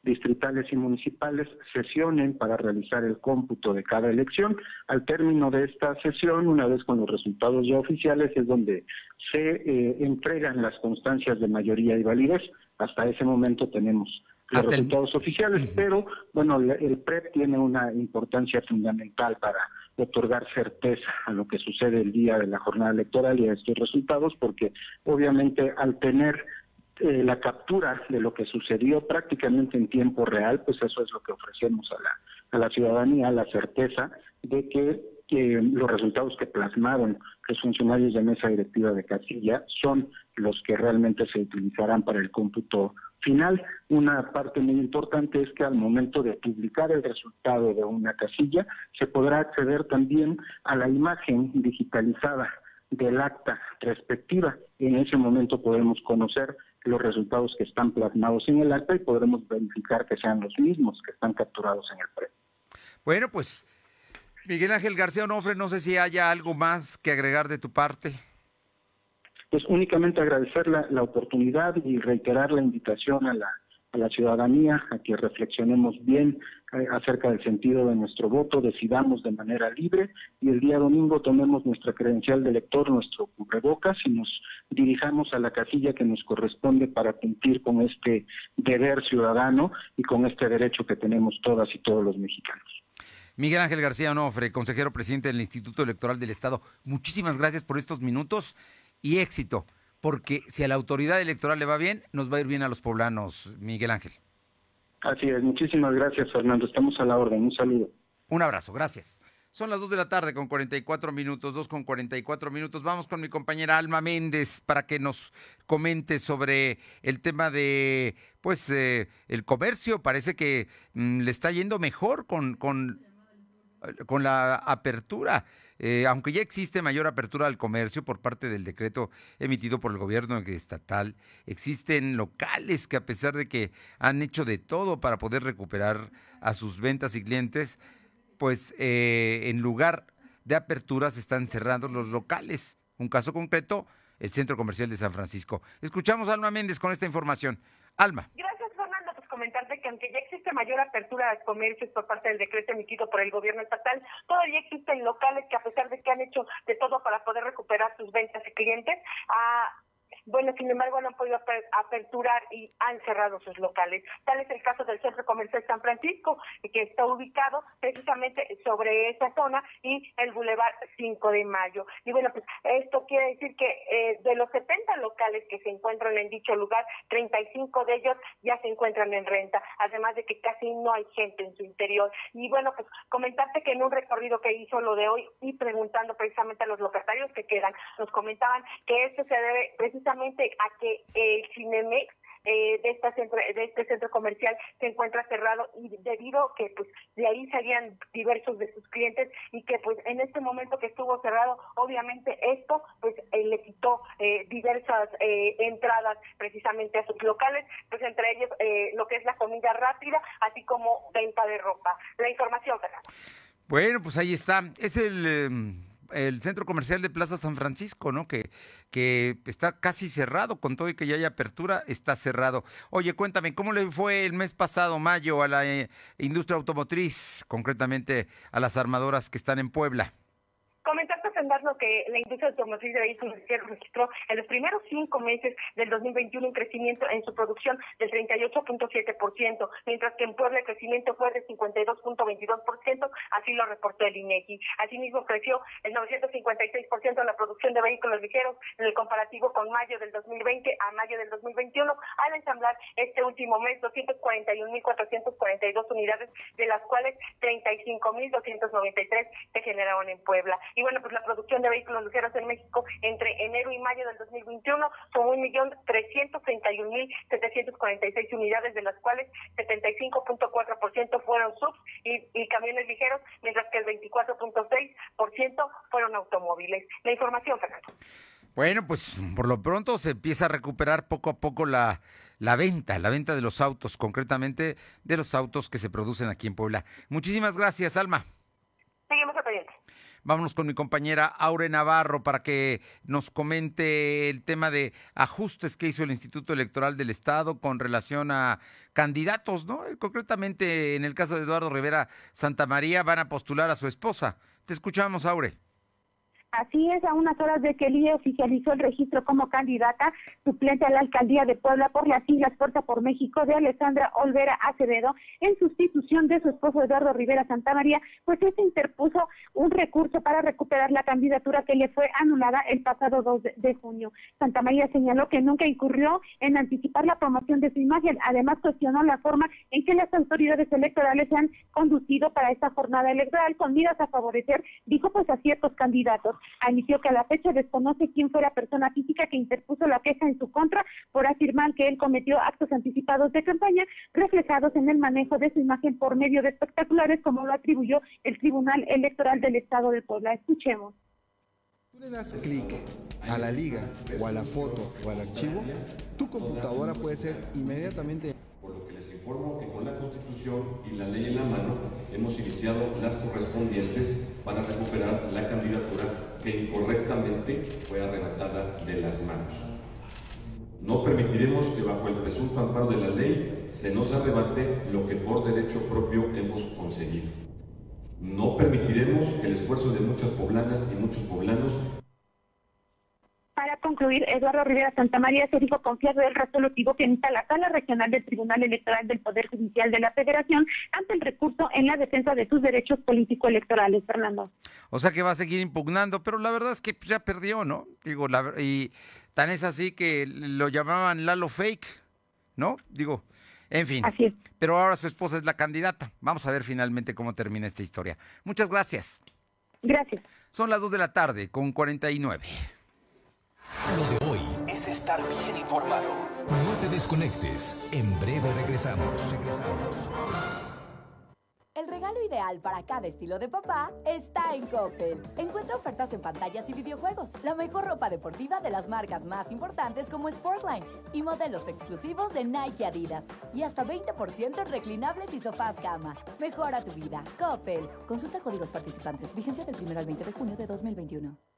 distritales y municipales sesionen para realizar el cómputo de cada elección. Al término de esta sesión, una vez con los resultados ya oficiales, es donde se eh, entregan las constancias de mayoría y validez. Hasta ese momento tenemos los Hasta resultados el... oficiales, uh -huh. pero bueno, el PREP tiene una importancia fundamental para otorgar certeza a lo que sucede el día de la jornada electoral y a estos resultados, porque obviamente al tener eh, la captura de lo que sucedió prácticamente en tiempo real, pues eso es lo que ofrecemos a la, a la ciudadanía, la certeza de que los resultados que plasmaron los funcionarios de mesa directiva de casilla son los que realmente se utilizarán para el cómputo final. Una parte muy importante es que al momento de publicar el resultado de una casilla se podrá acceder también a la imagen digitalizada del acta respectiva. En ese momento podemos conocer los resultados que están plasmados en el acta y podremos verificar que sean los mismos que están capturados en el PRE. Bueno, pues Miguel Ángel García Onofre, no sé si haya algo más que agregar de tu parte. Pues únicamente agradecer la, la oportunidad y reiterar la invitación a la, la ciudadanía a que reflexionemos bien eh, acerca del sentido de nuestro voto, decidamos de manera libre y el día domingo tomemos nuestra credencial de elector, nuestro cubrebocas y nos dirijamos a la casilla que nos corresponde para cumplir con este deber ciudadano y con este derecho que tenemos todas y todos los mexicanos. Miguel Ángel García Onofre, consejero presidente del Instituto Electoral del Estado, muchísimas gracias por estos minutos y éxito, porque si a la autoridad electoral le va bien, nos va a ir bien a los poblanos, Miguel Ángel. Así es, muchísimas gracias Fernando, estamos a la orden, un saludo. Un abrazo, gracias. Son las 2 de la tarde con 44 minutos, 2 con 44 minutos. Vamos con mi compañera Alma Méndez para que nos comente sobre el tema de, pues, eh, el comercio. Parece que mm, le está yendo mejor con, con, con la apertura. Eh, aunque ya existe mayor apertura al comercio por parte del decreto emitido por el gobierno estatal, existen locales que a pesar de que han hecho de todo para poder recuperar a sus ventas y clientes, pues eh, en lugar de aperturas están cerrando los locales. Un caso concreto, el Centro Comercial de San Francisco. Escuchamos a Alma Méndez con esta información. Alma. Gracias, comentarte que aunque ya existe mayor apertura a comercios por parte del decreto emitido por el gobierno estatal, todavía existen locales que a pesar de que han hecho de todo para poder recuperar sus ventas y clientes, a bueno, sin embargo, no han podido aperturar y han cerrado sus locales. Tal es el caso del Centro Comercial San Francisco, que está ubicado precisamente sobre esa zona y el Boulevard 5 de Mayo. Y bueno, pues esto quiere decir que eh, de los 70 locales que se encuentran en dicho lugar, 35 de ellos ya se encuentran en renta, además de que casi no hay gente en su interior. Y bueno, pues comentarte que en un recorrido que hizo lo de hoy y preguntando precisamente a los locatarios que quedan, nos comentaban que esto se debe precisamente a que el Cinemex eh, de, esta centro, de este centro comercial se encuentra cerrado y debido que pues de ahí salían diversos de sus clientes y que pues en este momento que estuvo cerrado obviamente esto pues eh, le eh, diversas entradas precisamente a sus locales pues entre ellos lo que es la comida rápida así como venta de ropa la información bueno pues ahí está es el em, el centro comercial de Plaza San Francisco, ¿no? Que, que está casi cerrado, con todo y que ya hay apertura, está cerrado. Oye, cuéntame, ¿cómo le fue el mes pasado, mayo, a la eh, industria automotriz, concretamente a las armadoras que están en Puebla? Lo que la industria automotriz de vehículos registró en los primeros cinco meses del 2021 un crecimiento en su producción del 38.7%, mientras que en Puebla el crecimiento fue de 52.22%, así lo reportó el INEGI. Asimismo, creció el 956% la producción de vehículos ligeros en el comparativo con mayo del 2020 a mayo del 2021, al ensamblar este último mes 241.442 unidades, de las cuales 35.293 se generaron en Puebla. Y bueno, pues la producción de vehículos ligeros en México entre enero y mayo del 2021 son 1.331.746 unidades, de las cuales 75.4% fueron subs y, y, camiones ligeros, mientras que el 24.6% fueron automóviles. La información, Fernando. Bueno, pues por lo pronto se empieza a recuperar poco a poco la, la venta, la venta de los autos, concretamente de los autos que se producen aquí en Puebla. Muchísimas gracias, Alma. Vámonos con mi compañera Aure Navarro para que nos comente el tema de ajustes que hizo el Instituto Electoral del Estado con relación a candidatos, ¿no? Concretamente en el caso de Eduardo Rivera Santa María van a postular a su esposa. Te escuchamos, Aure. Así es, a unas horas de que el IE oficializó el registro como candidata suplente a la alcaldía de Puebla por las siglas Puerta por México de Alessandra Olvera Acevedo en sustitución de su esposo Eduardo Rivera Santa María, pues este interpuso un recurso para recuperar la candidatura que le fue anulada el pasado 2 de junio. Santa María señaló que nunca incurrió en anticipar la promoción de su imagen, además cuestionó la forma en que las autoridades electorales se han conducido para esta jornada electoral con miras a favorecer, dijo pues a ciertos candidatos admitió que a la fecha desconoce quién fue la persona física que interpuso la queja en su contra por afirmar que él cometió actos anticipados de campaña reflejados en el manejo de su imagen por medio de espectaculares como lo atribuyó el Tribunal Electoral del Estado de Puebla. Escuchemos. Tú le das clic a la liga o a la foto o al archivo, tu computadora puede ser inmediatamente por lo que les informo que con la Constitución y la ley en la mano hemos iniciado las correspondientes para recuperar la candidatura que incorrectamente fue arrebatada de las manos. No permitiremos que bajo el presunto amparo de la ley se nos arrebate lo que por derecho propio hemos conseguido. No permitiremos que el esfuerzo de muchas poblanas y muchos poblanos para concluir, Eduardo Rivera Santamaría se dijo confiar del resolutivo que emita la Sala Regional del Tribunal Electoral del Poder Judicial de la Federación ante el recurso en la defensa de sus derechos político-electorales, Fernando. O sea que va a seguir impugnando, pero la verdad es que ya perdió, ¿no? Digo, la, y tan es así que lo llamaban Lalo Fake, ¿no? Digo, en fin. Así es. Pero ahora su esposa es la candidata. Vamos a ver finalmente cómo termina esta historia. Muchas gracias. Gracias. Son las 2 de la tarde con 49. Lo de hoy es estar bien informado. No te desconectes. En breve regresamos. Regresamos. El regalo ideal para cada estilo de papá está en Coppel. Encuentra ofertas en pantallas y videojuegos, la mejor ropa deportiva de las marcas más importantes como Sportline y modelos exclusivos de Nike y Adidas y hasta 20% en reclinables y sofás cama. Mejora tu vida. Coppel. Consulta códigos participantes. Vigencia del 1 al 20 de junio de 2021.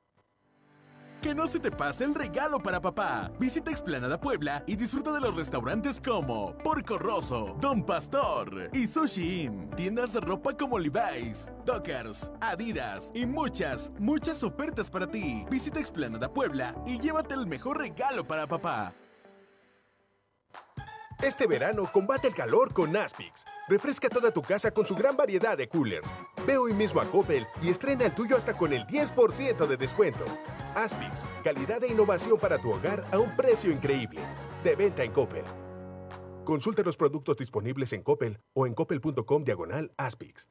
Que no se te pase el regalo para papá. Visita Explanada Puebla y disfruta de los restaurantes como Porco Rosso, Don Pastor y Sushi Inn. Tiendas de ropa como Levi's, Dockers, Adidas y muchas, muchas ofertas para ti. Visita Explanada Puebla y llévate el mejor regalo para papá. Este verano combate el calor con Aspix. Refresca toda tu casa con su gran variedad de coolers. Ve hoy mismo a Coppel y estrena el tuyo hasta con el 10% de descuento. Aspix, calidad e innovación para tu hogar a un precio increíble. De venta en Coppel. Consulta los productos disponibles en Coppel o en coppel.com diagonal Aspix.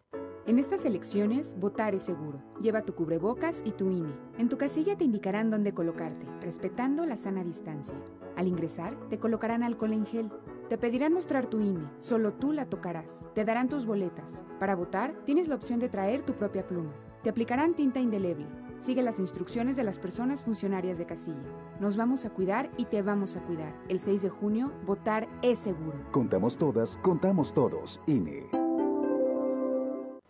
En estas elecciones, votar es seguro. Lleva tu cubrebocas y tu INE. En tu casilla te indicarán dónde colocarte, respetando la sana distancia. Al ingresar, te colocarán alcohol en gel. Te pedirán mostrar tu INE, solo tú la tocarás. Te darán tus boletas. Para votar, tienes la opción de traer tu propia pluma. Te aplicarán tinta indeleble. Sigue las instrucciones de las personas funcionarias de casilla. Nos vamos a cuidar y te vamos a cuidar. El 6 de junio, votar es seguro. Contamos todas, contamos todos. INE.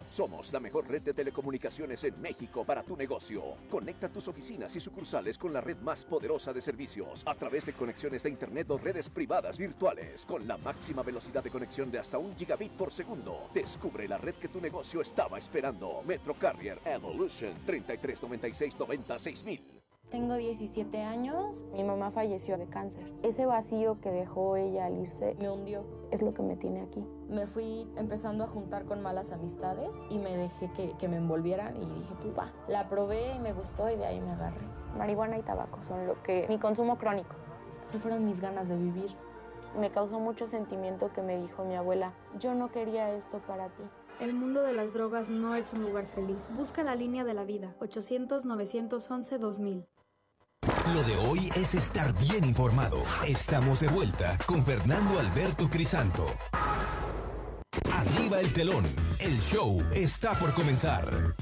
Somos la mejor red de telecomunicaciones en México para tu negocio. Conecta tus oficinas y sucursales con la red más poderosa de servicios a través de conexiones de Internet o redes privadas virtuales con la máxima velocidad de conexión de hasta un gigabit por segundo. Descubre la red que tu negocio estaba esperando. Metro Carrier Evolution 3396 96000. Tengo 17 años, mi mamá falleció de cáncer. Ese vacío que dejó ella al irse me hundió, es lo que me tiene aquí. Me fui empezando a juntar con malas amistades y me dejé que, que me envolvieran y dije, pues va. La probé y me gustó y de ahí me agarré. Marihuana y tabaco son lo que... mi consumo crónico. Se fueron mis ganas de vivir. Me causó mucho sentimiento que me dijo mi abuela, yo no quería esto para ti. El mundo de las drogas no es un lugar feliz. Busca la línea de la vida, 800-911-2000. Lo de hoy es estar bien informado. Estamos de vuelta con Fernando Alberto Crisanto. Arriba el telón. El show está por comenzar.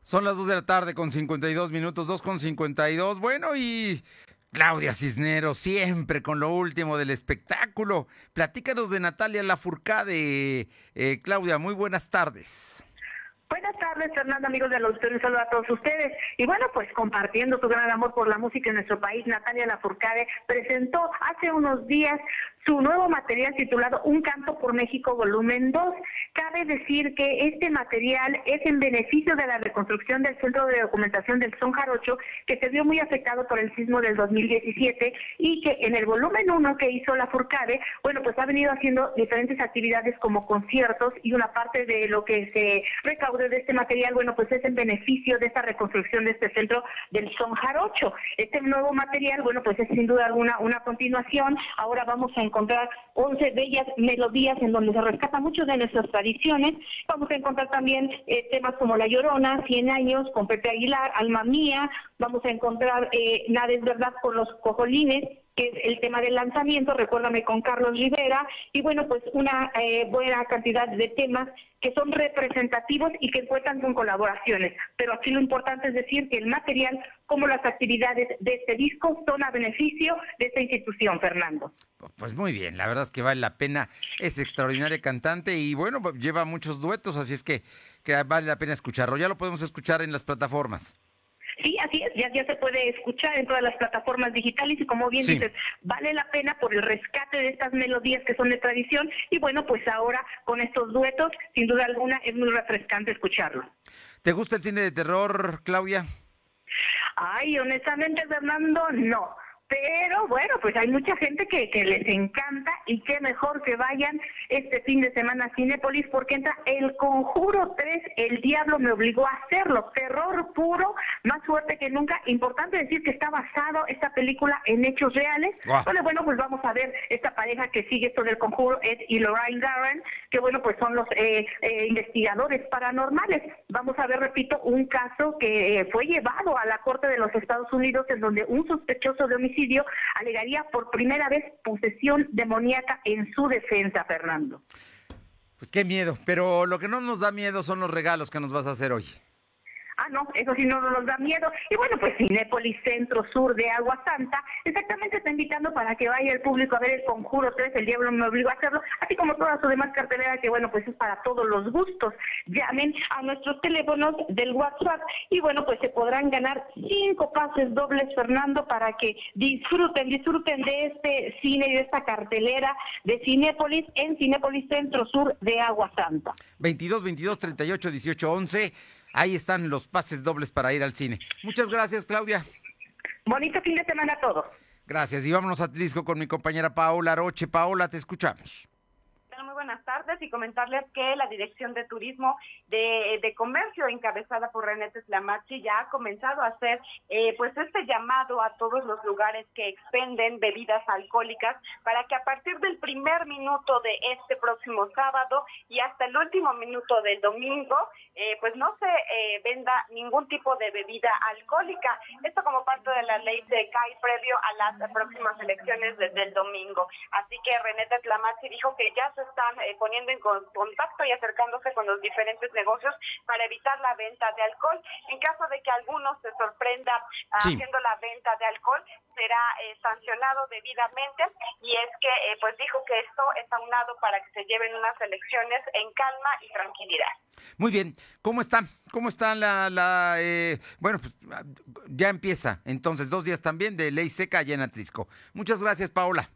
Son las 2 de la tarde con 52 minutos, 2 con 52. Bueno, y Claudia Cisneros, siempre con lo último del espectáculo. Platícanos de Natalia Lafourcade. Eh, Claudia, muy buenas tardes. Buenas tardes, Fernando, amigos del auditorio, un saludo a todos ustedes. Y bueno, pues compartiendo su gran amor por la música en nuestro país, Natalia Lafourcade presentó hace unos días su nuevo material titulado Un canto por México volumen 2. Cabe decir que este material es en beneficio de la reconstrucción del Centro de Documentación del Son Jarocho, que se vio muy afectado por el sismo del 2017 y que en el volumen 1 que hizo la Furcade, bueno, pues ha venido haciendo diferentes actividades como conciertos y una parte de lo que se recaude de este material, bueno, pues es en beneficio de esta reconstrucción de este centro del Son Jarocho. Este nuevo material, bueno, pues es sin duda alguna una continuación. Ahora vamos a encontrar 11 bellas melodías en donde se rescata mucho de nuestras tradiciones. Vamos a encontrar también eh, temas como La Llorona, 100 años, con Pepe Aguilar, Alma Mía. Vamos a encontrar eh, Nada es verdad con los cojolines, que es el tema del lanzamiento, recuérdame con Carlos Rivera, y bueno, pues una eh, buena cantidad de temas que son representativos y que cuentan con colaboraciones. Pero aquí lo importante es decir que el material como las actividades de este disco son a beneficio de esta institución, Fernando. Pues muy bien, la verdad es que vale la pena, es extraordinaria cantante y bueno, lleva muchos duetos, así es que, que vale la pena escucharlo. Ya lo podemos escuchar en las plataformas. Sí, así es, ya, ya se puede escuchar en todas las plataformas digitales y como bien Sí. dices, vale la pena por el rescate de estas melodías que son de tradición y bueno, pues ahora con estos duetos, sin duda alguna, es muy refrescante escucharlo. ¿Te gusta el cine de terror, Claudia? Ay, honestamente, Fernando, no. Pero bueno, pues hay mucha gente que, que les encanta y qué mejor que vayan este fin de semana a Cinépolis porque entra El Conjuro 3, El Diablo me obligó a hacerlo, terror puro, más fuerte que nunca. Importante decir que está basado esta película en hechos reales. Guau. Bueno, bueno, pues vamos a ver esta pareja que sigue esto del Conjuro, Ed y Lorraine Garren, que bueno, pues son los eh, eh, investigadores paranormales. Vamos a ver, repito, un caso que eh, fue llevado a la Corte de los Estados Unidos en donde un sospechoso de homicidio alegaría por primera vez posesión demoníaca en su defensa, Fernando. Pues qué miedo, pero lo que no nos da miedo son los regalos que nos vas a hacer hoy. Ah, no, eso sí no nos da miedo. Y bueno, pues Cinépolis Centro Sur de Agua Santa, exactamente está invitando para que vaya el público a ver el Conjuro 3, el Diablo me obligó a hacerlo, así como toda su demás cartelera, que bueno, pues es para todos los gustos. Llamen a nuestros teléfonos del WhatsApp y bueno, pues se podrán ganar cinco pases dobles, Fernando, para que disfruten, disfruten de este cine y de esta cartelera de Cinépolis en Cinépolis Centro Sur de Agua Santa. 22, 22, 38, 18, 11. Ahí están los pases dobles para ir al cine. Muchas gracias, Claudia. Bonito fin de semana a todos. Gracias. Y vámonos a Tlisco con mi compañera Paola Roche. Paola, te escuchamos. Muy buenas tardes y comentarles que la Dirección de Turismo de, Comercio, encabezada por René Tlamachi, ya ha comenzado a hacer eh, pues este llamado a todos los lugares que expenden bebidas alcohólicas para que a partir del primer minuto de este próximo sábado y hasta el último minuto del domingo, eh, pues no se eh, venda ningún tipo de bebida alcohólica. Esto como parte de la ley de CAI previo a las próximas elecciones desde el domingo. Así que René Tlamachi dijo que ya se están eh, en con- contacto y acercándose con los diferentes negocios para evitar la venta de alcohol. En caso de que alguno se sorprenda ah, Sí. haciendo la venta de alcohol, será eh, sancionado debidamente y es que eh, pues dijo que esto es aunado para que se lleven unas elecciones en calma y tranquilidad. Muy bien. ¿Cómo está? ¿Cómo está la... la, eh, bueno, pues ah, ya empieza. Entonces, dos días también de ley seca allá en. Muchas gracias, Paola.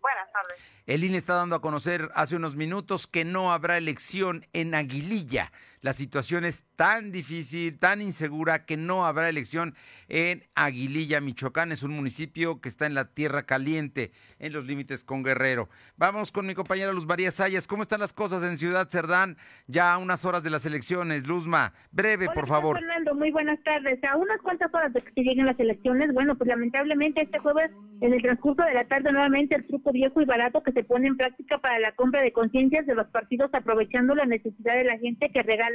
Buenas tardes. El INE está dando a conocer hace unos minutos que no habrá elección en Aguililla. La situación es tan difícil, tan insegura, que no habrá elección en Aguililla, Michoacán. Es un municipio que está en la tierra caliente, en los límites con Guerrero. Vamos con mi compañera Luz María Sayas. ¿Cómo están las cosas en Ciudad Cerdán? Ya a unas horas de las elecciones. Luzma, breve, Hola, por ¿qué tal, favor. Fernando, muy buenas tardes. A unas cuantas horas de que lleguen las elecciones, bueno, pues lamentablemente este jueves, en el transcurso de la tarde, nuevamente el truco viejo y barato que se pone en práctica para la compra de conciencias de los partidos, aprovechando la necesidad de la gente que regala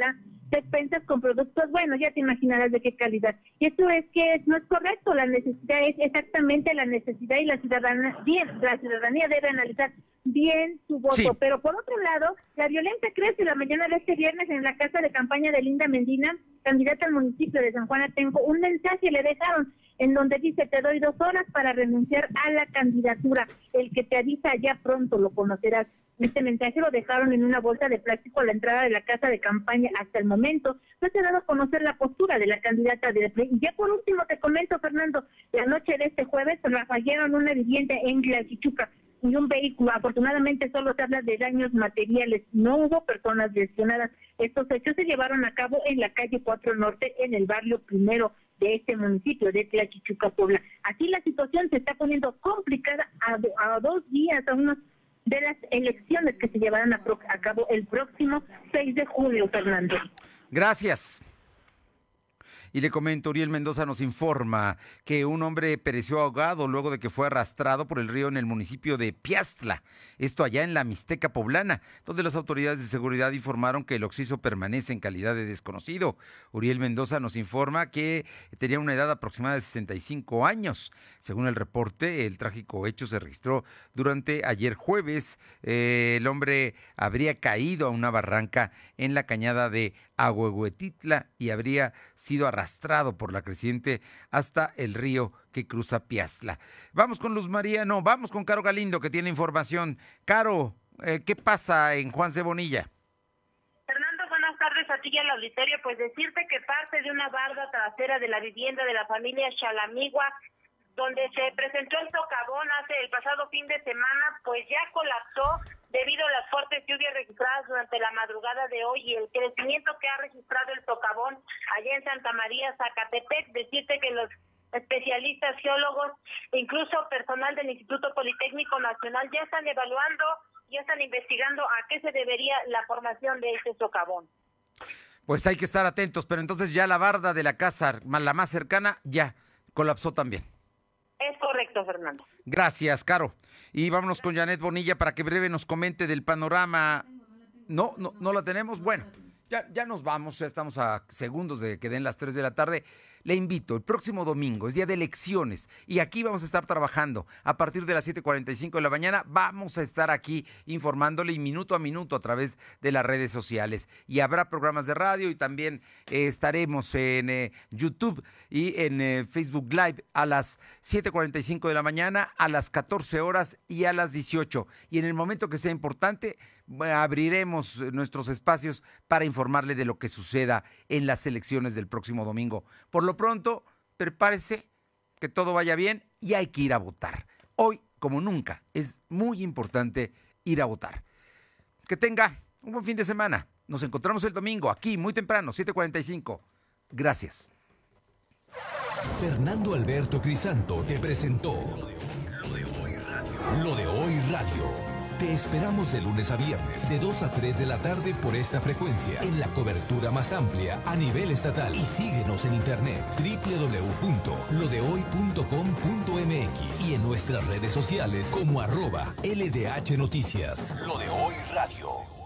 despensas con productos, bueno, ya te imaginarás de qué calidad. Y esto es que no es correcto, la necesidad es exactamente la necesidad y la ciudadanía, bien, la ciudadanía debe analizar bien su voto. Sí. Pero por otro lado, la violencia crece la mañana de este viernes en la casa de campaña de Linda Mendina, candidata al municipio de San Juan Atenco. Un mensaje le dejaron en donde dice, te doy dos horas para renunciar a la candidatura. El que te avisa ya pronto lo conocerás. Este mensaje lo dejaron en una bolsa de plástico a la entrada de la casa de campaña. Hasta el momento no se ha dado a conocer la postura de la candidata de. Y ya por último te comento, Fernando, la noche de este jueves rafallaron una vivienda en Tlaxichuca y un vehículo. Afortunadamente solo se habla de daños materiales. No hubo personas lesionadas. Estos hechos se llevaron a cabo en la calle 4 Norte, en el barrio primero de este municipio de Tlachichuca, Puebla. Así la situación se está poniendo complicada a dos días, a unos de las elecciones que se llevarán a, pro- a cabo el próximo 6 de julio, Fernando. Gracias. Y le comento, Uriel Mendoza nos informa que un hombre pereció ahogado luego de que fue arrastrado por el río en el municipio de Piastla, esto allá en la Mixteca poblana, donde las autoridades de seguridad informaron que el occiso permanece en calidad de desconocido. Uriel Mendoza nos informa que tenía una edad aproximada de 65 años. Según el reporte, el trágico hecho se registró durante ayer jueves. Eh, el hombre habría caído a una barranca en la cañada de Ahuehuetitla y habría sido arrastrado por la creciente hasta el río que cruza Piastla. Vamos con Luz María, no, vamos con Caro Galindo que tiene información. Caro, eh, ¿qué pasa en Juan Cebonilla? A ti y al auditorio. Pues decirte que parte de una barda trasera de la vivienda de la familia Chalamigua, donde se presentó el socavón hace el pasado fin de semana, pues ya colapsó debido a las fuertes lluvias registradas durante la madrugada de hoy y el crecimiento que ha registrado el socavón allá en Santa María, Zacatepec. Decirte que los especialistas, geólogos, incluso personal del Instituto Politécnico Nacional ya están evaluando, ya están investigando a qué se debería la formación de este socavón. Pues hay que estar atentos, pero entonces ya la barda de la casa, la más cercana, ya colapsó también. Es correcto, Fernando. Gracias, Caro. Y vámonos con Janet Bonilla para que breve nos comente del panorama. No, no, no la tenemos. Bueno, ya, ya nos vamos, ya estamos a segundos de que den las 3 de la tarde le invito, el próximo domingo es día de elecciones y aquí vamos a estar trabajando. A partir de las 7.45 de la mañana vamos a estar aquí informándole minuto a minuto a través de las redes sociales. Y habrá programas de radio y también eh, estaremos en eh, YouTube y en eh, Facebook Live a las 7.45 de la mañana, a las 14 horas y a las 18. Y en el momento que sea importante, abriremos nuestros espacios para informarle de lo que suceda en las elecciones del próximo domingo. Por lo pronto, prepárese, que todo vaya bien y hay que ir a votar. Hoy, como nunca, es muy importante ir a votar. Que tenga un buen fin de semana. Nos encontramos el domingo aquí muy temprano, 7:45. Gracias. Fernando Alberto Crisanto te presentó Lo de Hoy Radio. Lo de Hoy Radio. Te esperamos de lunes a viernes, de 2 a 3 de la tarde por esta frecuencia, en la cobertura más amplia a nivel estatal. Y síguenos en internet www.lodehoy.com.mx y en nuestras redes sociales como arroba LDH Noticias. Lo de Hoy Radio.